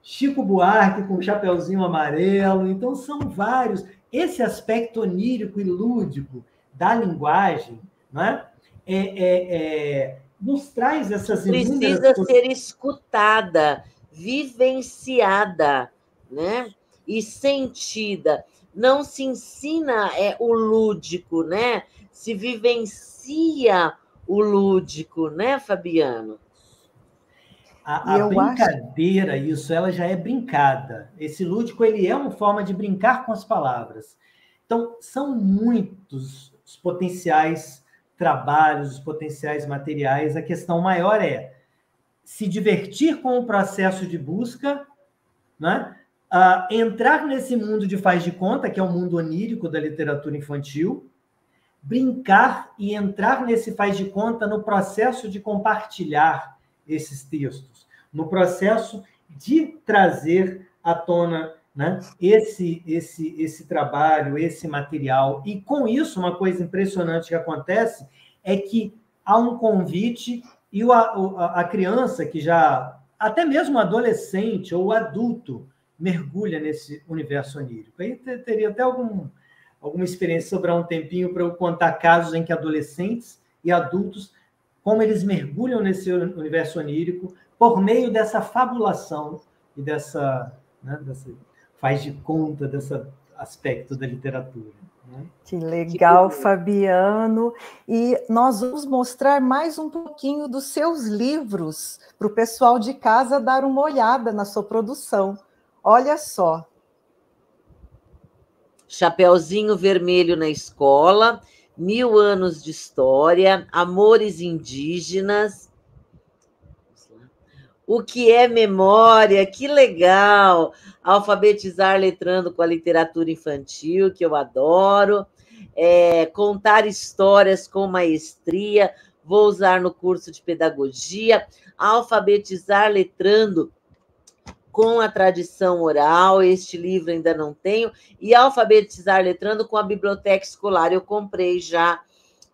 Chico Buarque com o Chapeuzinho Amarelo. Então, são vários. Esse aspecto onírico e lúdico da linguagem, né? é, é, é nos traz essas Precisa ser escutada, vivenciada, né? E sentida. Não se ensina é, o lúdico, né? Se vivencia o lúdico, né, Fabiano? A, a brincadeira, acho... isso, ela já é brincada. Esse lúdico, ele é uma forma de brincar com as palavras. Então, são muitos os potenciais trabalhos, os potenciais materiais. A questão maior é se divertir com o processo de busca, né? Uh, entrar nesse mundo de faz de conta, que é o mundo onírico da literatura infantil, brincar e entrar nesse faz de conta no processo de compartilhar esses textos, no processo de trazer à tona né? esse, esse, esse trabalho, esse material. E com isso, uma coisa impressionante que acontece é que há um convite e a, a criança que já, até mesmo adolescente ou adulto mergulha nesse universo onírico. Aí teria até algum, alguma experiência sobrar um tempinho para eu contar casos em que adolescentes e adultos, como eles mergulham nesse universo onírico por meio dessa fabulação e dessa, né, dessa faz de conta desse aspecto da literatura. Né? Que legal, que Fabiano. E nós vamos mostrar mais um pouquinho dos seus livros para o pessoal de casa dar uma olhada na sua produção. Olha só. Chapeuzinho Vermelho na Escola, Mil Anos de História, Amores Indígenas. O que é memória? Que legal! Alfabetizar letrando com a literatura infantil, que eu adoro. É, contar histórias com maestria, vou usar no curso de pedagogia. Alfabetizar letrando com a tradição oral, este livro ainda não tenho, e Alfabetizar Letrando com a Biblioteca Escolar. Eu comprei já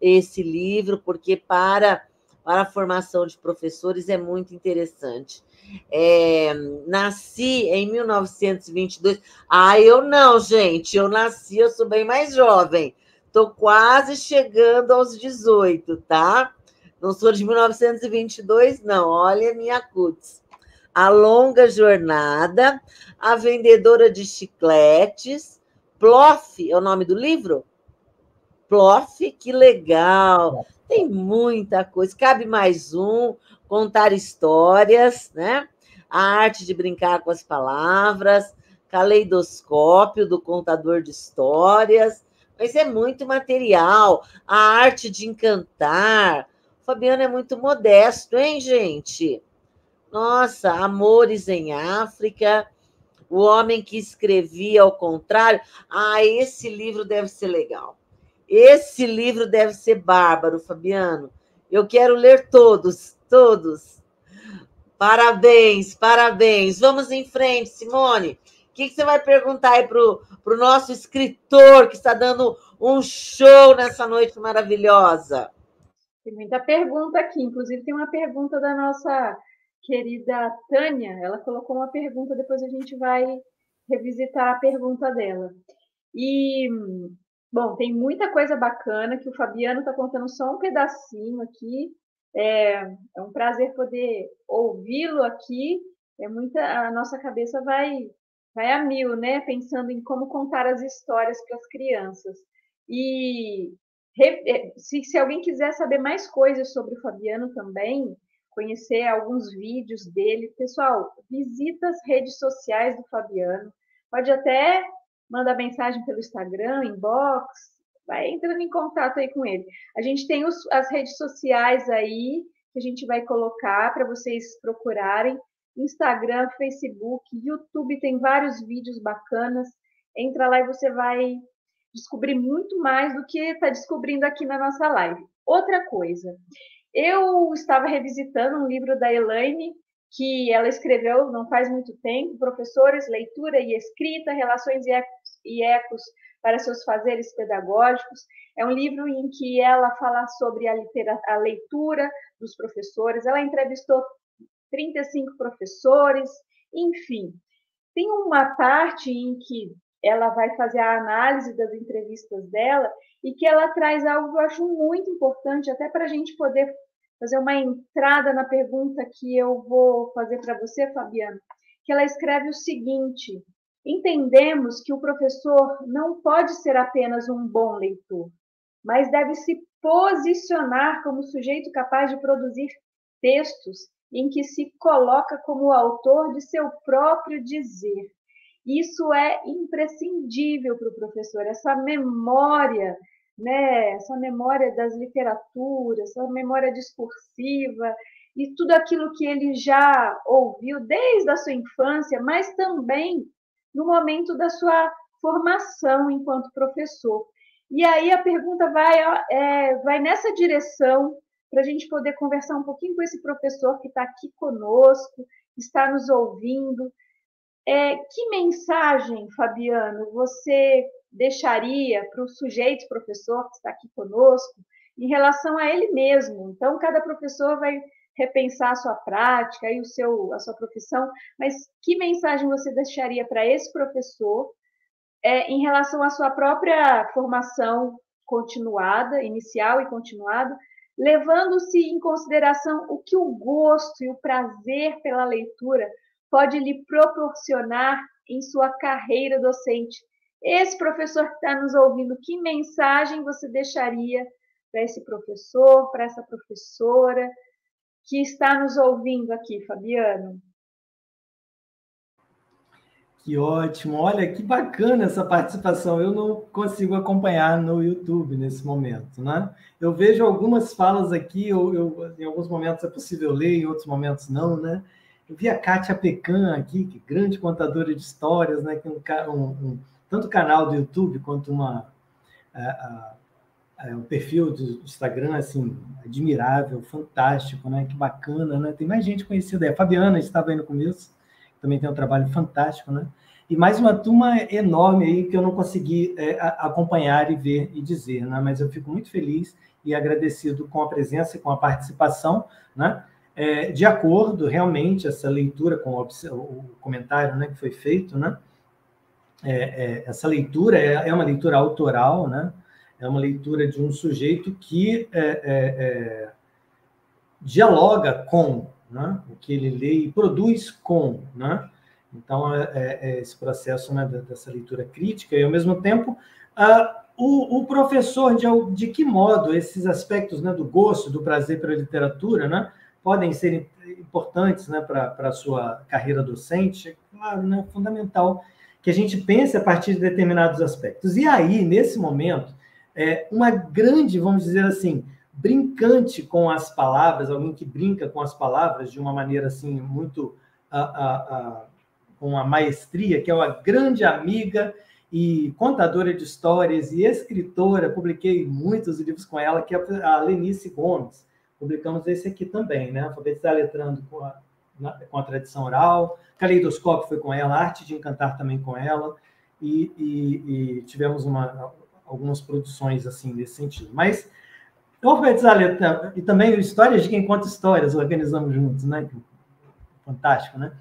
esse livro, porque para, para a formação de professores é muito interessante. É, nasci em 1922. Ah, eu não, gente, eu nasci, eu sou bem mais jovem. Estou quase chegando aos 18, tá? Não sou de 1922, não. Olha minha cutis. A Longa Jornada, A Vendedora de Chicletes, Plof, é o nome do livro? Plof, que legal! Tem muita coisa. Cabe mais um, contar histórias, né? A arte de brincar com as palavras, caleidoscópio do contador de histórias, mas é muito material. A arte de encantar. O Fabiano é muito modesto, hein, gente? Nossa, Amores em África, O Homem que Escrevia ao Contrário. Ah, esse livro deve ser legal. Esse livro deve ser bárbaro, Fabiano. Eu quero ler todos, todos. Parabéns, parabéns. Vamos em frente, Simone. O que, você vai perguntar aí para o nosso escritor que está dando um show nessa noite maravilhosa? Tem muita pergunta aqui. Inclusive, tem uma pergunta da nossa querida Tânia, ela colocou uma pergunta, depois a gente vai revisitar a pergunta dela. E, bom, tem muita coisa bacana que o Fabiano está contando só um pedacinho aqui. É, é um prazer poder ouvi-lo aqui. É muita, a nossa cabeça vai vai a mil, né? Pensando em como contar as histórias para as crianças. E é, se, se alguém quiser saber mais coisas sobre o Fabiano também, conhecer alguns vídeos dele. Pessoal, visita as redes sociais do Fabiano. Pode até mandar mensagem pelo Instagram, inbox, vai entrando em contato aí com ele. A gente tem os, as redes sociais aí que a gente vai colocar para vocês procurarem. Instagram, Facebook, YouTube tem vários vídeos bacanas. Entra lá e você vai descobrir muito mais do que está descobrindo aqui na nossa live. Outra coisa, eu estava revisitando um livro da Elaine, que ela escreveu não faz muito tempo, Professores, Leitura e Escrita, Relações e Ecos para seus fazeres pedagógicos. É um livro em que ela fala sobre a, a leitura dos professores. Ela entrevistou 35 professores, enfim. Tem uma parte em que ela vai fazer a análise das entrevistas dela e que ela traz algo que eu acho muito importante, até para a gente poder fazer uma entrada na pergunta que eu vou fazer para você, Fabiana, que ela escreve o seguinte: entendemos que o professor não pode ser apenas um bom leitor, mas deve se posicionar como sujeito capaz de produzir textos em que se coloca como autor de seu próprio dizer. Isso é imprescindível para o professor, essa memória né, essa memória das literaturas, essa memória discursiva e tudo aquilo que ele já ouviu desde a sua infância, mas também no momento da sua formação enquanto professor. E aí a pergunta vai, é, vai nessa direção para a gente poder conversar um pouquinho com esse professor que está aqui conosco, está nos ouvindo. É, que mensagem, Fabiano, você deixaria para o sujeito professor que está aqui conosco em relação a ele mesmo. Então, cada professor vai repensar a sua prática e o seu, a sua profissão, mas que mensagem você deixaria para esse professor é, em relação à sua própria formação continuada, inicial e continuada, levando-se em consideração o que o gosto e o prazer pela leitura pode lhe proporcionar em sua carreira docente. Esse professor que está nos ouvindo, que mensagem você deixaria para esse professor, para essa professora que está nos ouvindo aqui, Fabiano? Que ótimo! Olha que bacana essa participação. Eu não consigo acompanhar no YouTube nesse momento, né? Eu vejo algumas falas aqui, eu, eu, em alguns momentos é possível ler, em outros momentos não, né? Eu vi a Kátia Pecan aqui, que é grande contadora de histórias, né? Que um, um, um tanto canal do YouTube quanto uma a, a, um perfil do Instagram assim admirável, fantástico, né? Que bacana, né? Tem mais gente conhecida. A Fabiana estava aí no começo também tem um trabalho fantástico, né? E mais uma turma enorme aí que eu não consegui é, acompanhar e ver e dizer, né? Mas eu fico muito feliz e agradecido com a presença e com a participação, né? É, de acordo, realmente, essa leitura com o, o comentário né, que foi feito, né? É, é, essa leitura é, é, uma leitura autoral, né? É uma leitura de um sujeito que é, é, dialoga com né? o que ele lê e produz com. Né? Então, é, é, é esse processo né, dessa leitura crítica, e ao mesmo tempo, o, o, professor, de, de que modo esses aspectos né, do gosto, do prazer pela literatura, né, podem ser importantes né, para a sua carreira docente, é claro, né, fundamental que a gente pense a partir de determinados aspectos. E aí, nesse momento, é uma grande, vamos dizer assim, brincante com as palavras, alguém que brinca com as palavras de uma maneira assim muito com uma maestria, que é uma grande amiga e contadora de histórias e escritora, publiquei muitos livros com ela, que é a Lenice Gomes. Publicamos esse aqui também, né? Alfabetizar letrando com a, na, com a tradição oral, Caleidoscópio foi com ela, Arte de Encantar também com ela, e, e, e tivemos uma, algumas produções assim nesse sentido. Mas alfabetizar letra e também histórias de quem conta histórias, organizamos juntos, né? Fantástico, né?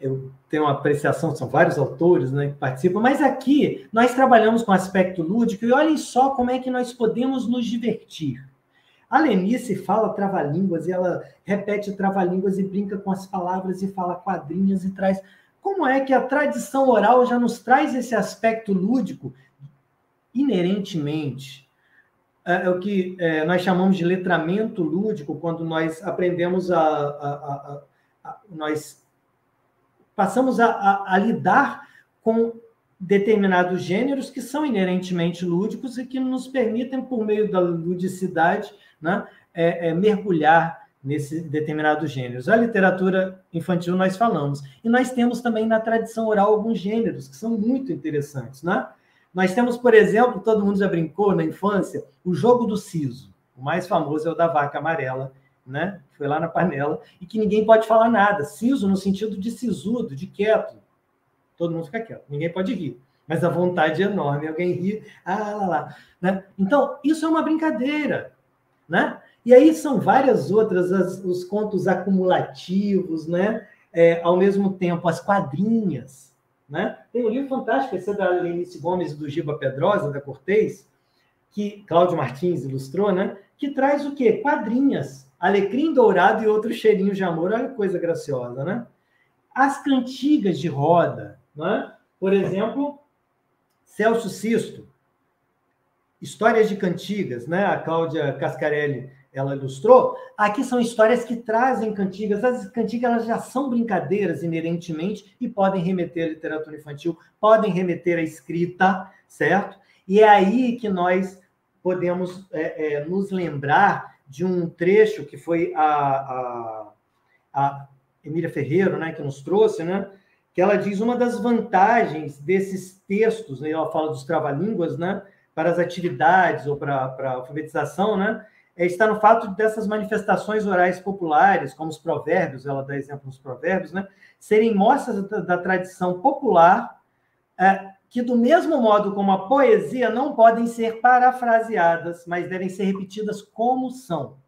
Eu tenho uma apreciação, são vários autores né, que participam, mas aqui nós trabalhamos com aspecto lúdico e olhem só como é que nós podemos nos divertir. A Lenice fala trava-línguas e ela repete trava-línguas e brinca com as palavras e fala quadrinhas e traz. Como é que a tradição oral já nos traz esse aspecto lúdico inerentemente? É, é o que é, nós chamamos de letramento lúdico, quando nós aprendemos a, a, a, a nós passamos a, lidar com determinados gêneros que são inerentemente lúdicos e que nos permitem, por meio da ludicidade, né, é, é, mergulhar nesse determinados gêneros. A literatura infantil nós falamos. E nós temos também na tradição oral alguns gêneros que são muito interessantes. Né? Nós temos, por exemplo, todo mundo já brincou na infância, o jogo do siso. O mais famoso é o da vaca amarela, né? Foi lá na panela, e que ninguém pode falar nada. Siso no sentido de sisudo, de quieto. Todo mundo fica quieto, ninguém pode rir. Mas a vontade é enorme, alguém ri, ah, lá, lá. Né? Então, isso é uma brincadeira. Né? E aí são várias outras, as, os contos acumulativos, né? É, ao mesmo tempo, as quadrinhas né? Tem um livro fantástico, esse é da Lenice Gomes do Giba Pedrosa, da Cortez, que Cláudio Martins ilustrou, né? que traz o quê? Quadrinhas, alecrim dourado e outros cheirinhos de amor. Olha que coisa graciosa, né? As cantigas de roda, né? por exemplo, Celso Sisto, Histórias de Cantigas, né? a Cláudia Cascarelli ela ilustrou, aqui são histórias que trazem cantigas. As cantigas elas já são brincadeiras inerentemente e podem remeter à literatura infantil, podem remeter à escrita, certo? E é aí que nós podemos é, é, nos lembrar de um trecho que foi a, a, a Emília Ferreiro, né, que nos trouxe, né, que ela diz uma das vantagens desses textos, né, ela fala dos trava-línguas, né, para as atividades ou para, para a alfabetização, né, está no fato dessas manifestações orais populares, como os provérbios, ela dá exemplo nos provérbios, né, serem mostras da, da tradição popular, é, que, do mesmo modo como a poesia, não podem ser parafraseadas, mas devem ser repetidas como são.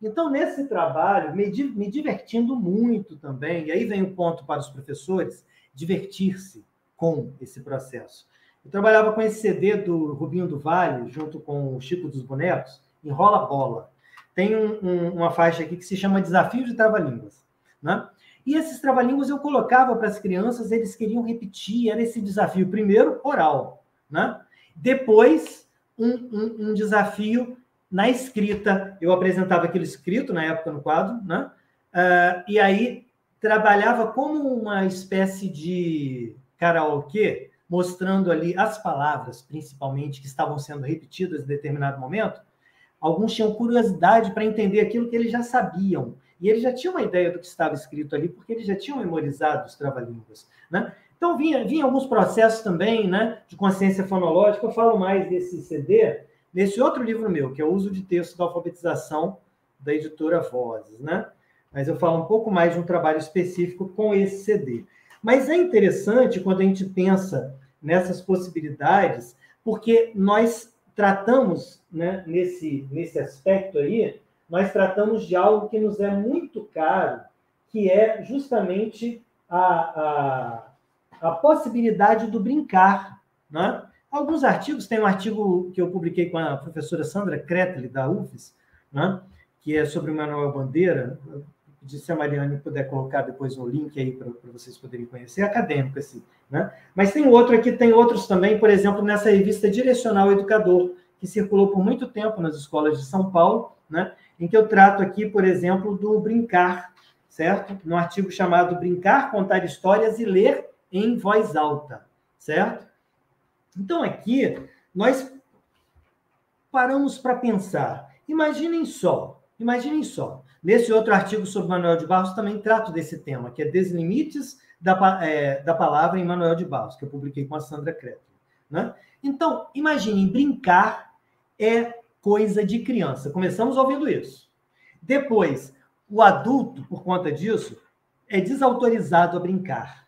Então, nesse trabalho, me, me divertindo muito também, e aí vem o ponto para os professores, divertir-se com esse processo. Eu trabalhava com esse CD do Rubinho do Vale, junto com o Chico dos Bonecos, Enrola Bola. Tem um, um, uma faixa aqui que se chama Desafio de Trava-Línguas. Né? E esses trava-línguas eu colocava para as crianças, eles queriam repetir, era esse desafio. Primeiro, oral. Né? Depois, um, um, desafio na escrita. Eu apresentava aquilo escrito na época no quadro, né? Uh, e aí trabalhava como uma espécie de karaokê, mostrando ali as palavras, principalmente, que estavam sendo repetidas em determinado momento. Alguns tinham curiosidade para entender aquilo que eles já sabiam. E eles já tinham uma ideia do que estava escrito ali, porque eles já tinham memorizado os trava-línguas. Né? Então, vinha, vinha alguns processos também né, de consciência fonológica. Eu falo mais desse CD nesse outro livro meu, que é o Uso de Texto da Alfabetização, da editora Vozes. Né? Mas eu falo um pouco mais de um trabalho específico com esse CD. Mas é interessante quando a gente pensa nessas possibilidades, porque nós tratamos, né, nesse, nesse aspecto aí, nós tratamos de algo que nos é muito caro, que é justamente a, a, a possibilidade do brincar. Né? Alguns artigos, tem um artigo que eu publiquei com a professora Sandra Kretli, da UFES, né? que é sobre o Manuel Bandeira, de se a Mariane puder colocar depois um link aí para vocês poderem conhecer, acadêmico assim, né? Mas tem outro aqui, tem outros também, por exemplo, nessa revista Direcional Educador, que circulou por muito tempo nas escolas de São Paulo, né? Em que eu trato aqui, por exemplo, do brincar, certo? Num artigo chamado Brincar, Contar Histórias e Ler em Voz Alta, certo? Então aqui nós paramos para pensar. Imaginem só, imaginem só, Nesse outro artigo sobre Manuel de Barros, também trato desse tema, que é Deslimites da, é, da Palavra em Manuel de Barros, que eu publiquei com a Sandra Creto. Né? Então, imaginem, brincar é coisa de criança. Começamos ouvindo isso. Depois, o adulto, por conta disso, é desautorizado a brincar.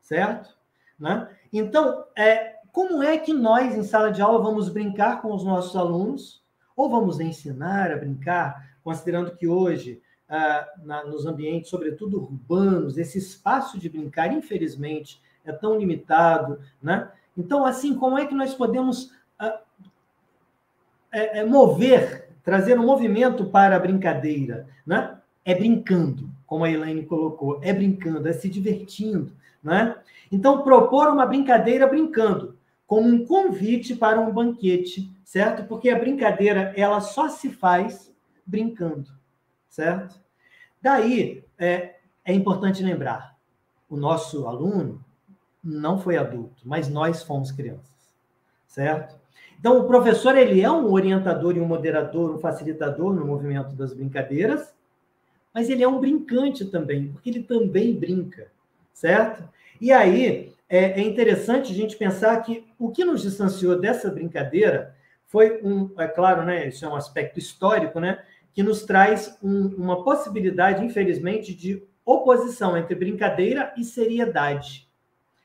Certo? Né? Então, é, como é que nós, em sala de aula, vamos brincar com os nossos alunos? Ou vamos ensinar a brincar? Considerando que hoje, ah, nos ambientes, sobretudo urbanos, esse espaço de brincar, infelizmente, é tão limitado, né? Então, assim, como é que nós podemos ah, é, é, mover, trazer um movimento para a brincadeira, né? É brincando, como a Elaine colocou, é brincando, é se divertindo, né? Então, propor uma brincadeira brincando, como um convite para um banquete, certo? Porque a brincadeira, ela só se faz brincando, certo? Daí, é, é importante lembrar, o nosso aluno não foi adulto, mas nós fomos crianças, certo? Então, o professor, ele é um orientador e um moderador, um facilitador no movimento das brincadeiras, mas ele é um brincante também, porque ele também brinca, certo? E aí, é, é interessante a gente pensar que o que nos distanciou dessa brincadeira foi um, é claro, né, isso é um aspecto histórico, né, que nos traz um, uma possibilidade, infelizmente, de oposição entre brincadeira e seriedade,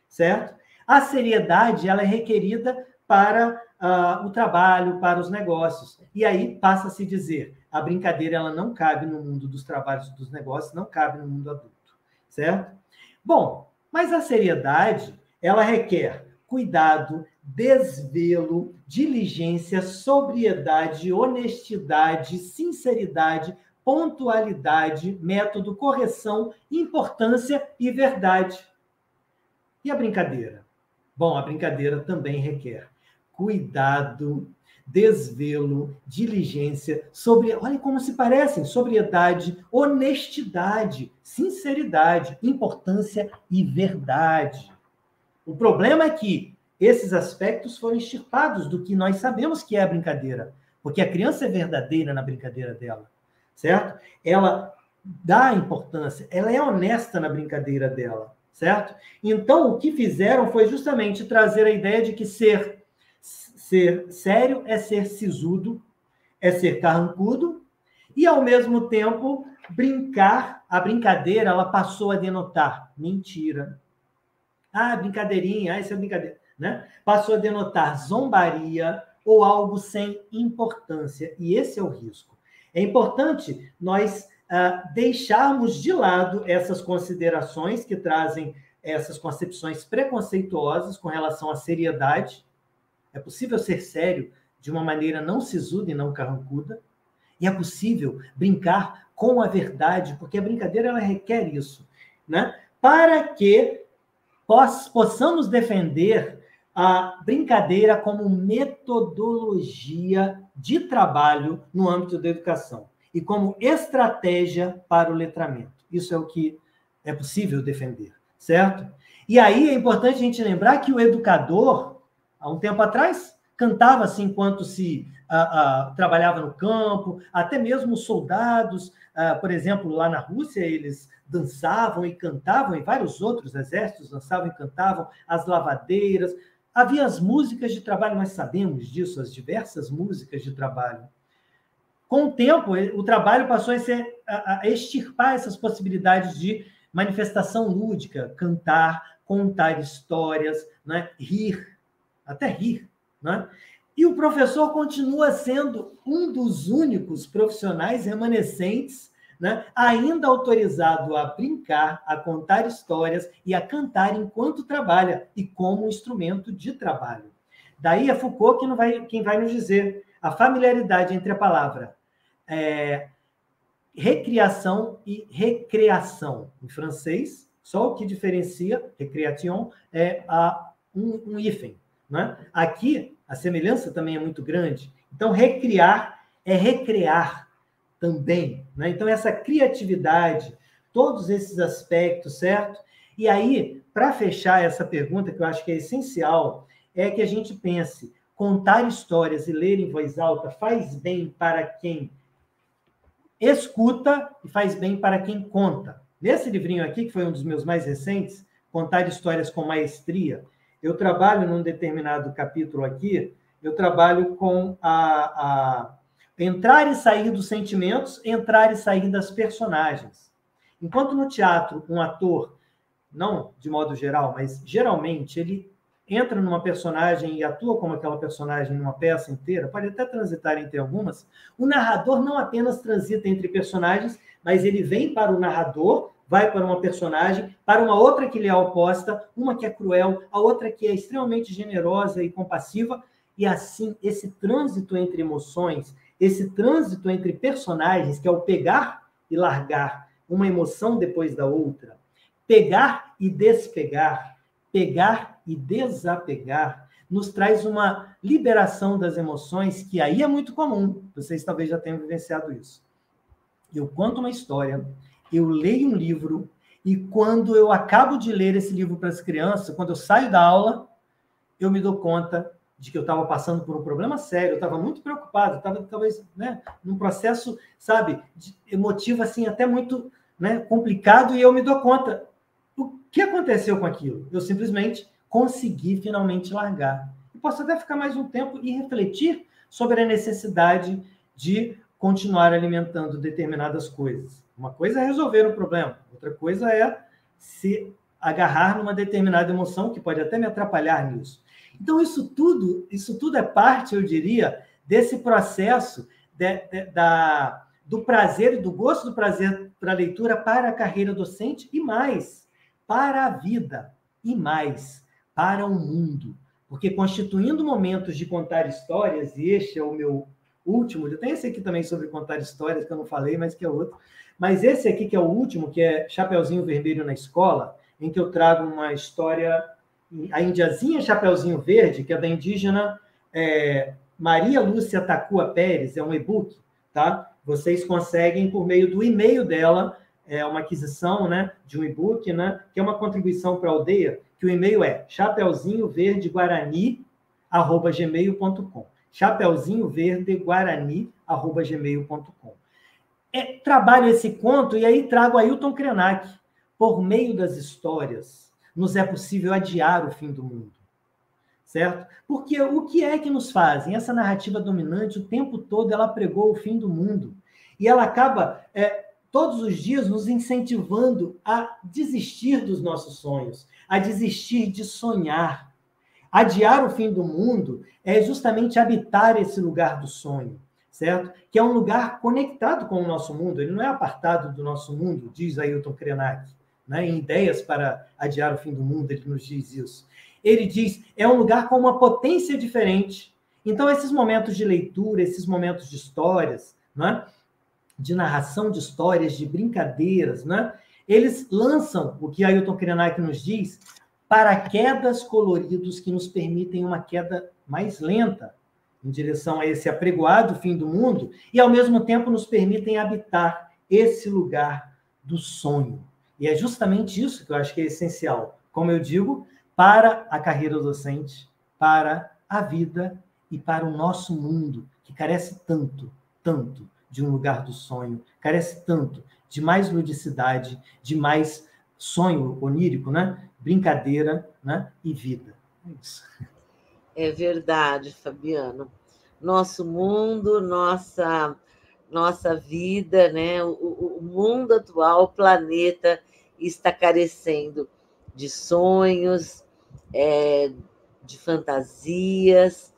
certo? A seriedade ela é requerida para uh, o trabalho, para os negócios. E aí passa a se dizer, a brincadeira ela não cabe no mundo dos trabalhos dos negócios, não cabe no mundo adulto, certo? Bom, mas a seriedade ela requer cuidado, desvelo, diligência, sobriedade, honestidade, sinceridade, pontualidade, método, correção, importância e verdade. E a brincadeira? Bom, a brincadeira também requer cuidado, desvelo, diligência, sobre, olha como se parecem, sobriedade, honestidade, sinceridade, importância e verdade. O problema é que esses aspectos foram extirpados do que nós sabemos que é a brincadeira, porque a criança é verdadeira na brincadeira dela, certo? Ela dá importância, ela é honesta na brincadeira dela, certo? Então, o que fizeram foi justamente trazer a ideia de que ser ser sério é ser sisudo, é ser carrancudo, e ao mesmo tempo brincar, a brincadeira ela passou a denotar mentira, ah, brincadeirinha, ah, isso é brincadeira. Né? Passou a denotar zombaria ou algo sem importância. E esse é o risco. É importante nós ah, deixarmos de lado essas considerações que trazem essas concepções preconceituosas com relação à seriedade. É possível ser sério de uma maneira não sisuda e não carrancuda. E é possível brincar com a verdade, porque a brincadeira ela requer isso, né? Para que possamos defender a brincadeira como metodologia de trabalho no âmbito da educação e como estratégia para o letramento. Isso é o que é possível defender, certo? E aí é importante a gente lembrar que o educador, há um tempo atrás, cantava assim enquanto se trabalhava no campo, até mesmo os soldados, por exemplo, lá na Rússia, eles dançavam e cantavam, e vários outros exércitos dançavam e cantavam, as lavadeiras. Havia as músicas de trabalho, nós sabemos disso, as diversas músicas de trabalho. Com o tempo, o trabalho passou a, ser, a, extirpar essas possibilidades de manifestação lúdica, cantar, contar histórias, né? rir, até rir. Né? E o professor continua sendo um dos únicos profissionais remanescentes né, ainda autorizado a brincar, a contar histórias e a cantar enquanto trabalha e como instrumento de trabalho. Daí é Foucault que vai, quem vai nos dizer a familiaridade entre a palavra é, recriação e recreação. Em francês, só o que diferencia recreation é a, um, um hífen. Né? Aqui, a semelhança também é muito grande. Então, recriar é recrear também. Né? Então, essa criatividade, todos esses aspectos, certo? E aí, para fechar essa pergunta, que eu acho que é essencial, é que a gente pense: contar histórias e ler em voz alta faz bem para quem escuta e faz bem para quem conta. Nesse livrinho aqui, que foi um dos meus mais recentes, Contar Histórias com Maestria, eu trabalho num determinado capítulo aqui, eu trabalho com a, a entrar e sair dos sentimentos, entrar e sair das personagens. Enquanto no teatro, um ator, não de modo geral, mas geralmente, ele entra numa personagem e atua como aquela personagem numa peça inteira, pode até transitar entre algumas, o narrador não apenas transita entre personagens, mas ele vem para o narrador, vai para uma personagem, para uma outra que lhe é oposta, uma que é cruel, a outra que é extremamente generosa e compassiva, e assim esse trânsito entre emoções, esse trânsito entre personagens, que é o pegar e largar uma emoção depois da outra, pegar e despegar, pegar e desapegar nos traz uma liberação das emoções que aí é muito comum. Vocês talvez já tenham vivenciado isso. Eu conto uma história, eu leio um livro e quando eu acabo de ler esse livro para as crianças, quando eu saio da aula, eu me dou conta de que eu estava passando por um problema sério, eu estava muito preocupado, estava talvez né, num processo, sabe, emotivo assim até muito né, complicado e eu me dou conta, o que aconteceu com aquilo? Eu simplesmente consegui finalmente largar. E posso até ficar mais um tempo e refletir sobre a necessidade de continuar alimentando determinadas coisas. Uma coisa é resolver um problema, outra coisa é se agarrar numa determinada emoção que pode até me atrapalhar nisso. Então isso tudo, isso tudo é parte, eu diria, desse processo de, de, da, do prazer do gosto do prazer para a leitura para a carreira docente e mais para a vida e mais, para o mundo. Porque constituindo momentos de contar histórias, e este é o meu último, eu tenho esse aqui também sobre contar histórias, que eu não falei, mas que é outro. Mas esse aqui, que é o último, que é Chapeuzinho Vermelho na Escola, em que eu trago uma história, a Indiazinha Chapeuzinho Verde, que é da indígena é, Maria Lúcia Tacua Pérez, é um e-book, tá? Vocês conseguem, por meio do e-mail dela, é uma aquisição né, de um e-book, né, que é uma contribuição para a aldeia, que o e-mail é chapeuzinho verde guarani arroba gmail.com chapeuzinho verde guarani arroba gmail.com é, trabalho esse conto e aí trago Ailton Krenak. Por meio das histórias, nos é possível adiar o fim do mundo. Certo? Porque o que é que nos fazem? Essa narrativa dominante, o tempo todo, ela pregou o fim do mundo. E ela acaba é, todos os dias nos incentivando a desistir dos nossos sonhos, a desistir de sonhar. Adiar o fim do mundo é justamente habitar esse lugar do sonho. certo? Que é um lugar conectado com o nosso mundo, ele não é apartado do nosso mundo, diz Ailton Krenak. Né? Em Ideias para Adiar o Fim do Mundo, ele nos diz isso. Ele diz, é um lugar com uma potência diferente. Então, esses momentos de leitura, esses momentos de histórias, né? de narração de histórias, de brincadeiras, né? eles lançam, o que Ailton Krenak nos diz, paraquedas coloridos que nos permitem uma queda mais lenta em direção a esse apregoado fim do mundo e, ao mesmo tempo, nos permitem habitar esse lugar do sonho. E é justamente isso que eu acho que é essencial, como eu digo, para a carreira docente, para a vida e para o nosso mundo, que carece tanto, tanto de um lugar do sonho, carece tanto de mais ludicidade, de mais sonho onírico, né? brincadeira né? e vida. É isso. É verdade, Fabiano. Nosso mundo, nossa nossa vida, né? O, o, mundo atual, o planeta está carecendo de sonhos, é, de fantasias,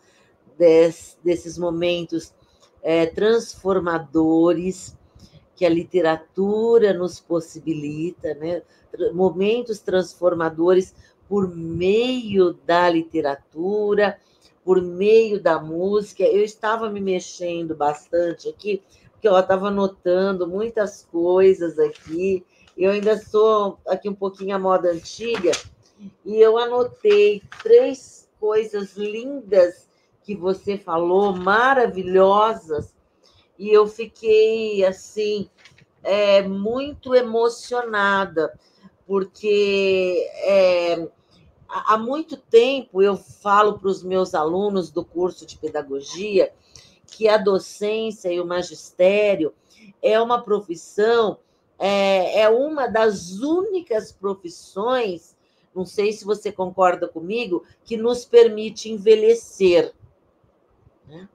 des, desses momentos é, transformadores que a literatura nos possibilita, né? Momentos transformadores por meio da literatura, por meio da música. Eu estava me mexendo bastante aqui, porque eu estava anotando muitas coisas aqui. Eu ainda sou aqui um pouquinho a moda antiga, e eu anotei três coisas lindas que você falou, maravilhosas, e eu fiquei assim é, muito emocionada, porque é, há muito tempo eu falo para os meus alunos do curso de pedagogia que a docência e o magistério é uma profissão, é, é uma das únicas profissões, não sei se você concorda comigo, que nos permite envelhecer. Né?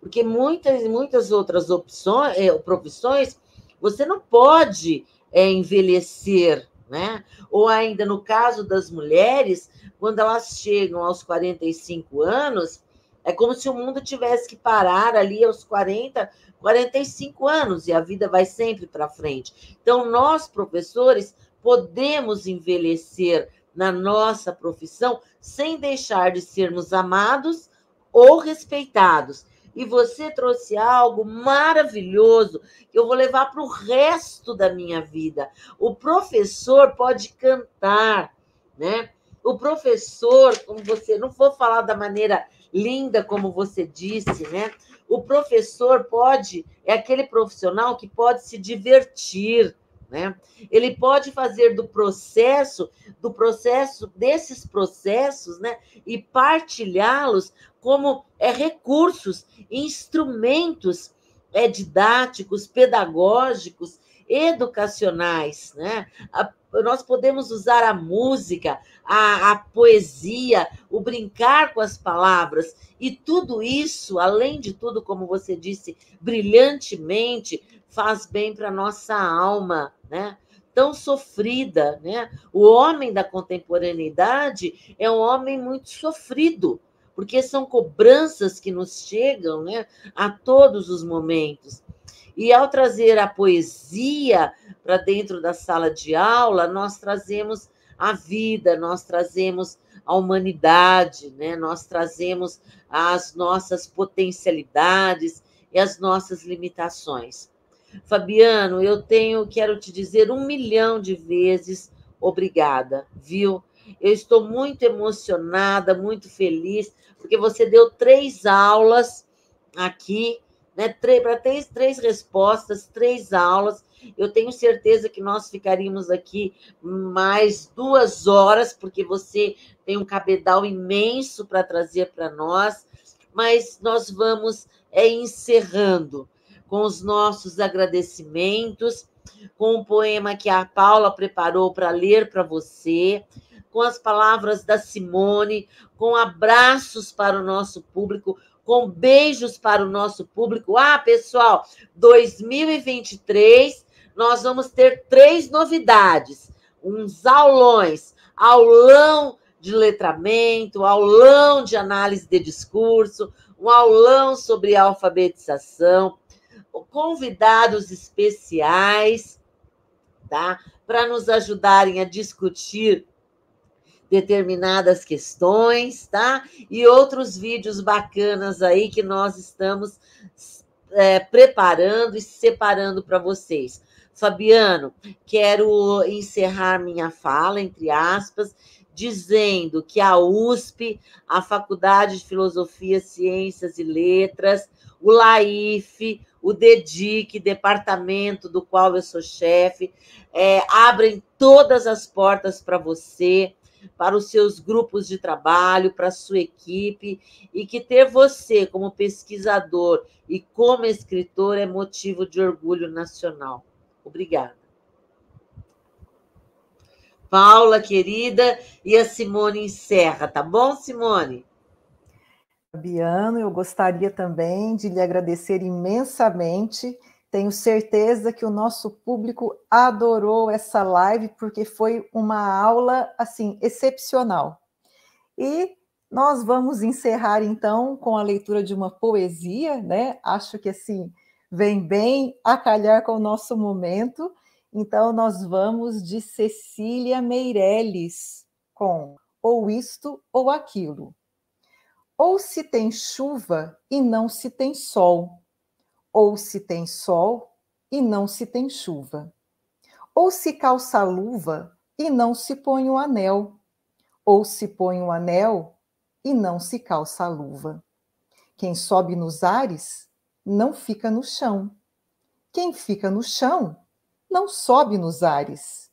Porque muitas, muitas outras opções, é, profissões, você não pode é, envelhecer né? Ou ainda no caso das mulheres, quando elas chegam aos 45 anos, é como se o mundo tivesse que parar ali aos 40, 45 anos e a vida vai sempre para frente. Então, nós, professores, podemos envelhecer na nossa profissão sem deixar de sermos amados ou respeitados. E você trouxe algo maravilhoso que eu vou levar para o resto da minha vida. O professor pode cantar, né? O professor, como você, não vou falar da maneira linda como você disse, né? O professor pode, é aquele profissional que pode se divertir, né? Ele pode fazer do processo, do processo, desses processos, né? E partilhá-los como é, recursos, instrumentos é, didáticos, pedagógicos, educacionais. Né? A, nós podemos usar a música, a, a poesia, o brincar com as palavras, e tudo isso, além de tudo, como você disse, brilhantemente, faz bem para a nossa alma, né? tão sofrida, né? O homem da contemporaneidade é um homem muito sofrido, porque são cobranças que nos chegam né, a todos os momentos. E ao trazer a poesia para dentro da sala de aula, nós trazemos a vida, nós trazemos a humanidade, né? nós trazemos as nossas potencialidades e as nossas limitações. Fabiano, eu tenho, quero te dizer um milhão de vezes obrigada, viu? Eu estou muito emocionada, muito feliz, porque você deu três aulas aqui, né? Para três, três respostas, três aulas. Eu tenho certeza que nós ficaríamos aqui mais duas horas, porque você tem um cabedal imenso para trazer para nós, mas nós vamos é, encerrando com os nossos agradecimentos, com o poema que a Paula preparou para ler para você com as palavras da Simone, com abraços para o nosso público, com beijos para o nosso público. Ah, pessoal, 2023 nós vamos ter três novidades, uns aulões, aulão de letramento, aulão de análise de discurso, um aulão sobre alfabetização, convidados especiais, tá? Para nos ajudarem a discutir determinadas questões, tá? E outros vídeos bacanas aí que nós estamos é, preparando e separando para vocês. Fabiano, quero encerrar minha fala, entre aspas, dizendo que a USP, a Faculdade de Filosofia, Ciências e Letras, o LAIF, o DEDIC, departamento do qual eu sou chefe, é, abrem todas as portas para você, para os seus grupos de trabalho, para a sua equipe, e que ter você como pesquisador e como escritor é motivo de orgulho nacional. Obrigada. Paula, querida, e a Simone encerra, tá bom, Simone? Fabiano, eu gostaria também de lhe agradecer imensamente. Tenho certeza que o nosso público adorou essa live, porque foi uma aula, assim, excepcional. E nós vamos encerrar, então, com a leitura de uma poesia, né? Acho que, assim, vem bem a calhar com o nosso momento. Então, nós vamos de Cecília Meirelles com ou isto ou aquilo. Ou se tem chuva e não se tem sol, ou se tem sol e não se tem chuva, ou se calça luva e não se põe o anel, ou se põe o anel e não se calça a luva. Quem sobe nos ares não fica no chão. Quem fica no chão não sobe nos ares.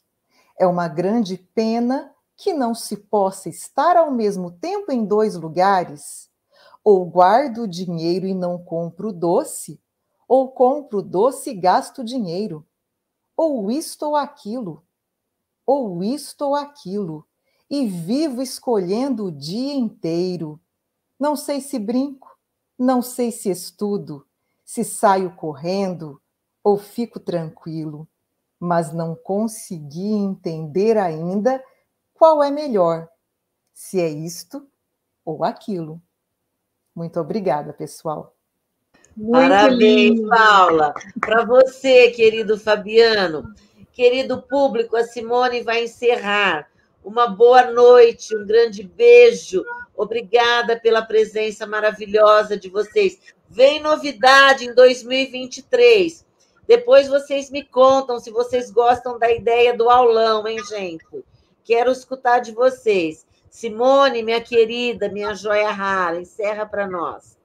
É uma grande pena que não se possa estar ao mesmo tempo em dois lugares. Ou guardo o dinheiro e não compro doce, ou compro doce e gasto dinheiro. Ou isto ou aquilo, ou isto ou aquilo, e vivo escolhendo o dia inteiro. Não sei se brinco, não sei se estudo, se saio correndo ou fico tranquilo, mas não consegui entender ainda qual é melhor, se é isto ou aquilo. Muito obrigada, pessoal. Muito Parabéns, lindo. Paula. Para você, querido Fabiano, querido público, a Simone vai encerrar. Uma boa noite, um grande beijo. Obrigada pela presença maravilhosa de vocês. Vem novidade em 2023. Depois vocês me contam se vocês gostam da ideia do aulão, hein, gente? Quero escutar de vocês. Simone, minha querida, minha joia rara, encerra para nós.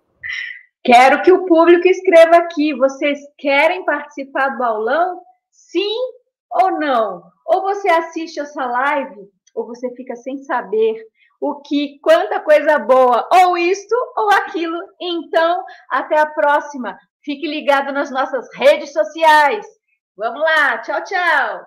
Quero que o público escreva aqui. Vocês querem participar do aulão? Sim ou não? Ou você assiste essa live, ou você fica sem saber o que, quanta coisa boa, ou isto ou aquilo. Então, até a próxima. Fique ligado nas nossas redes sociais. Vamos lá, tchau, tchau.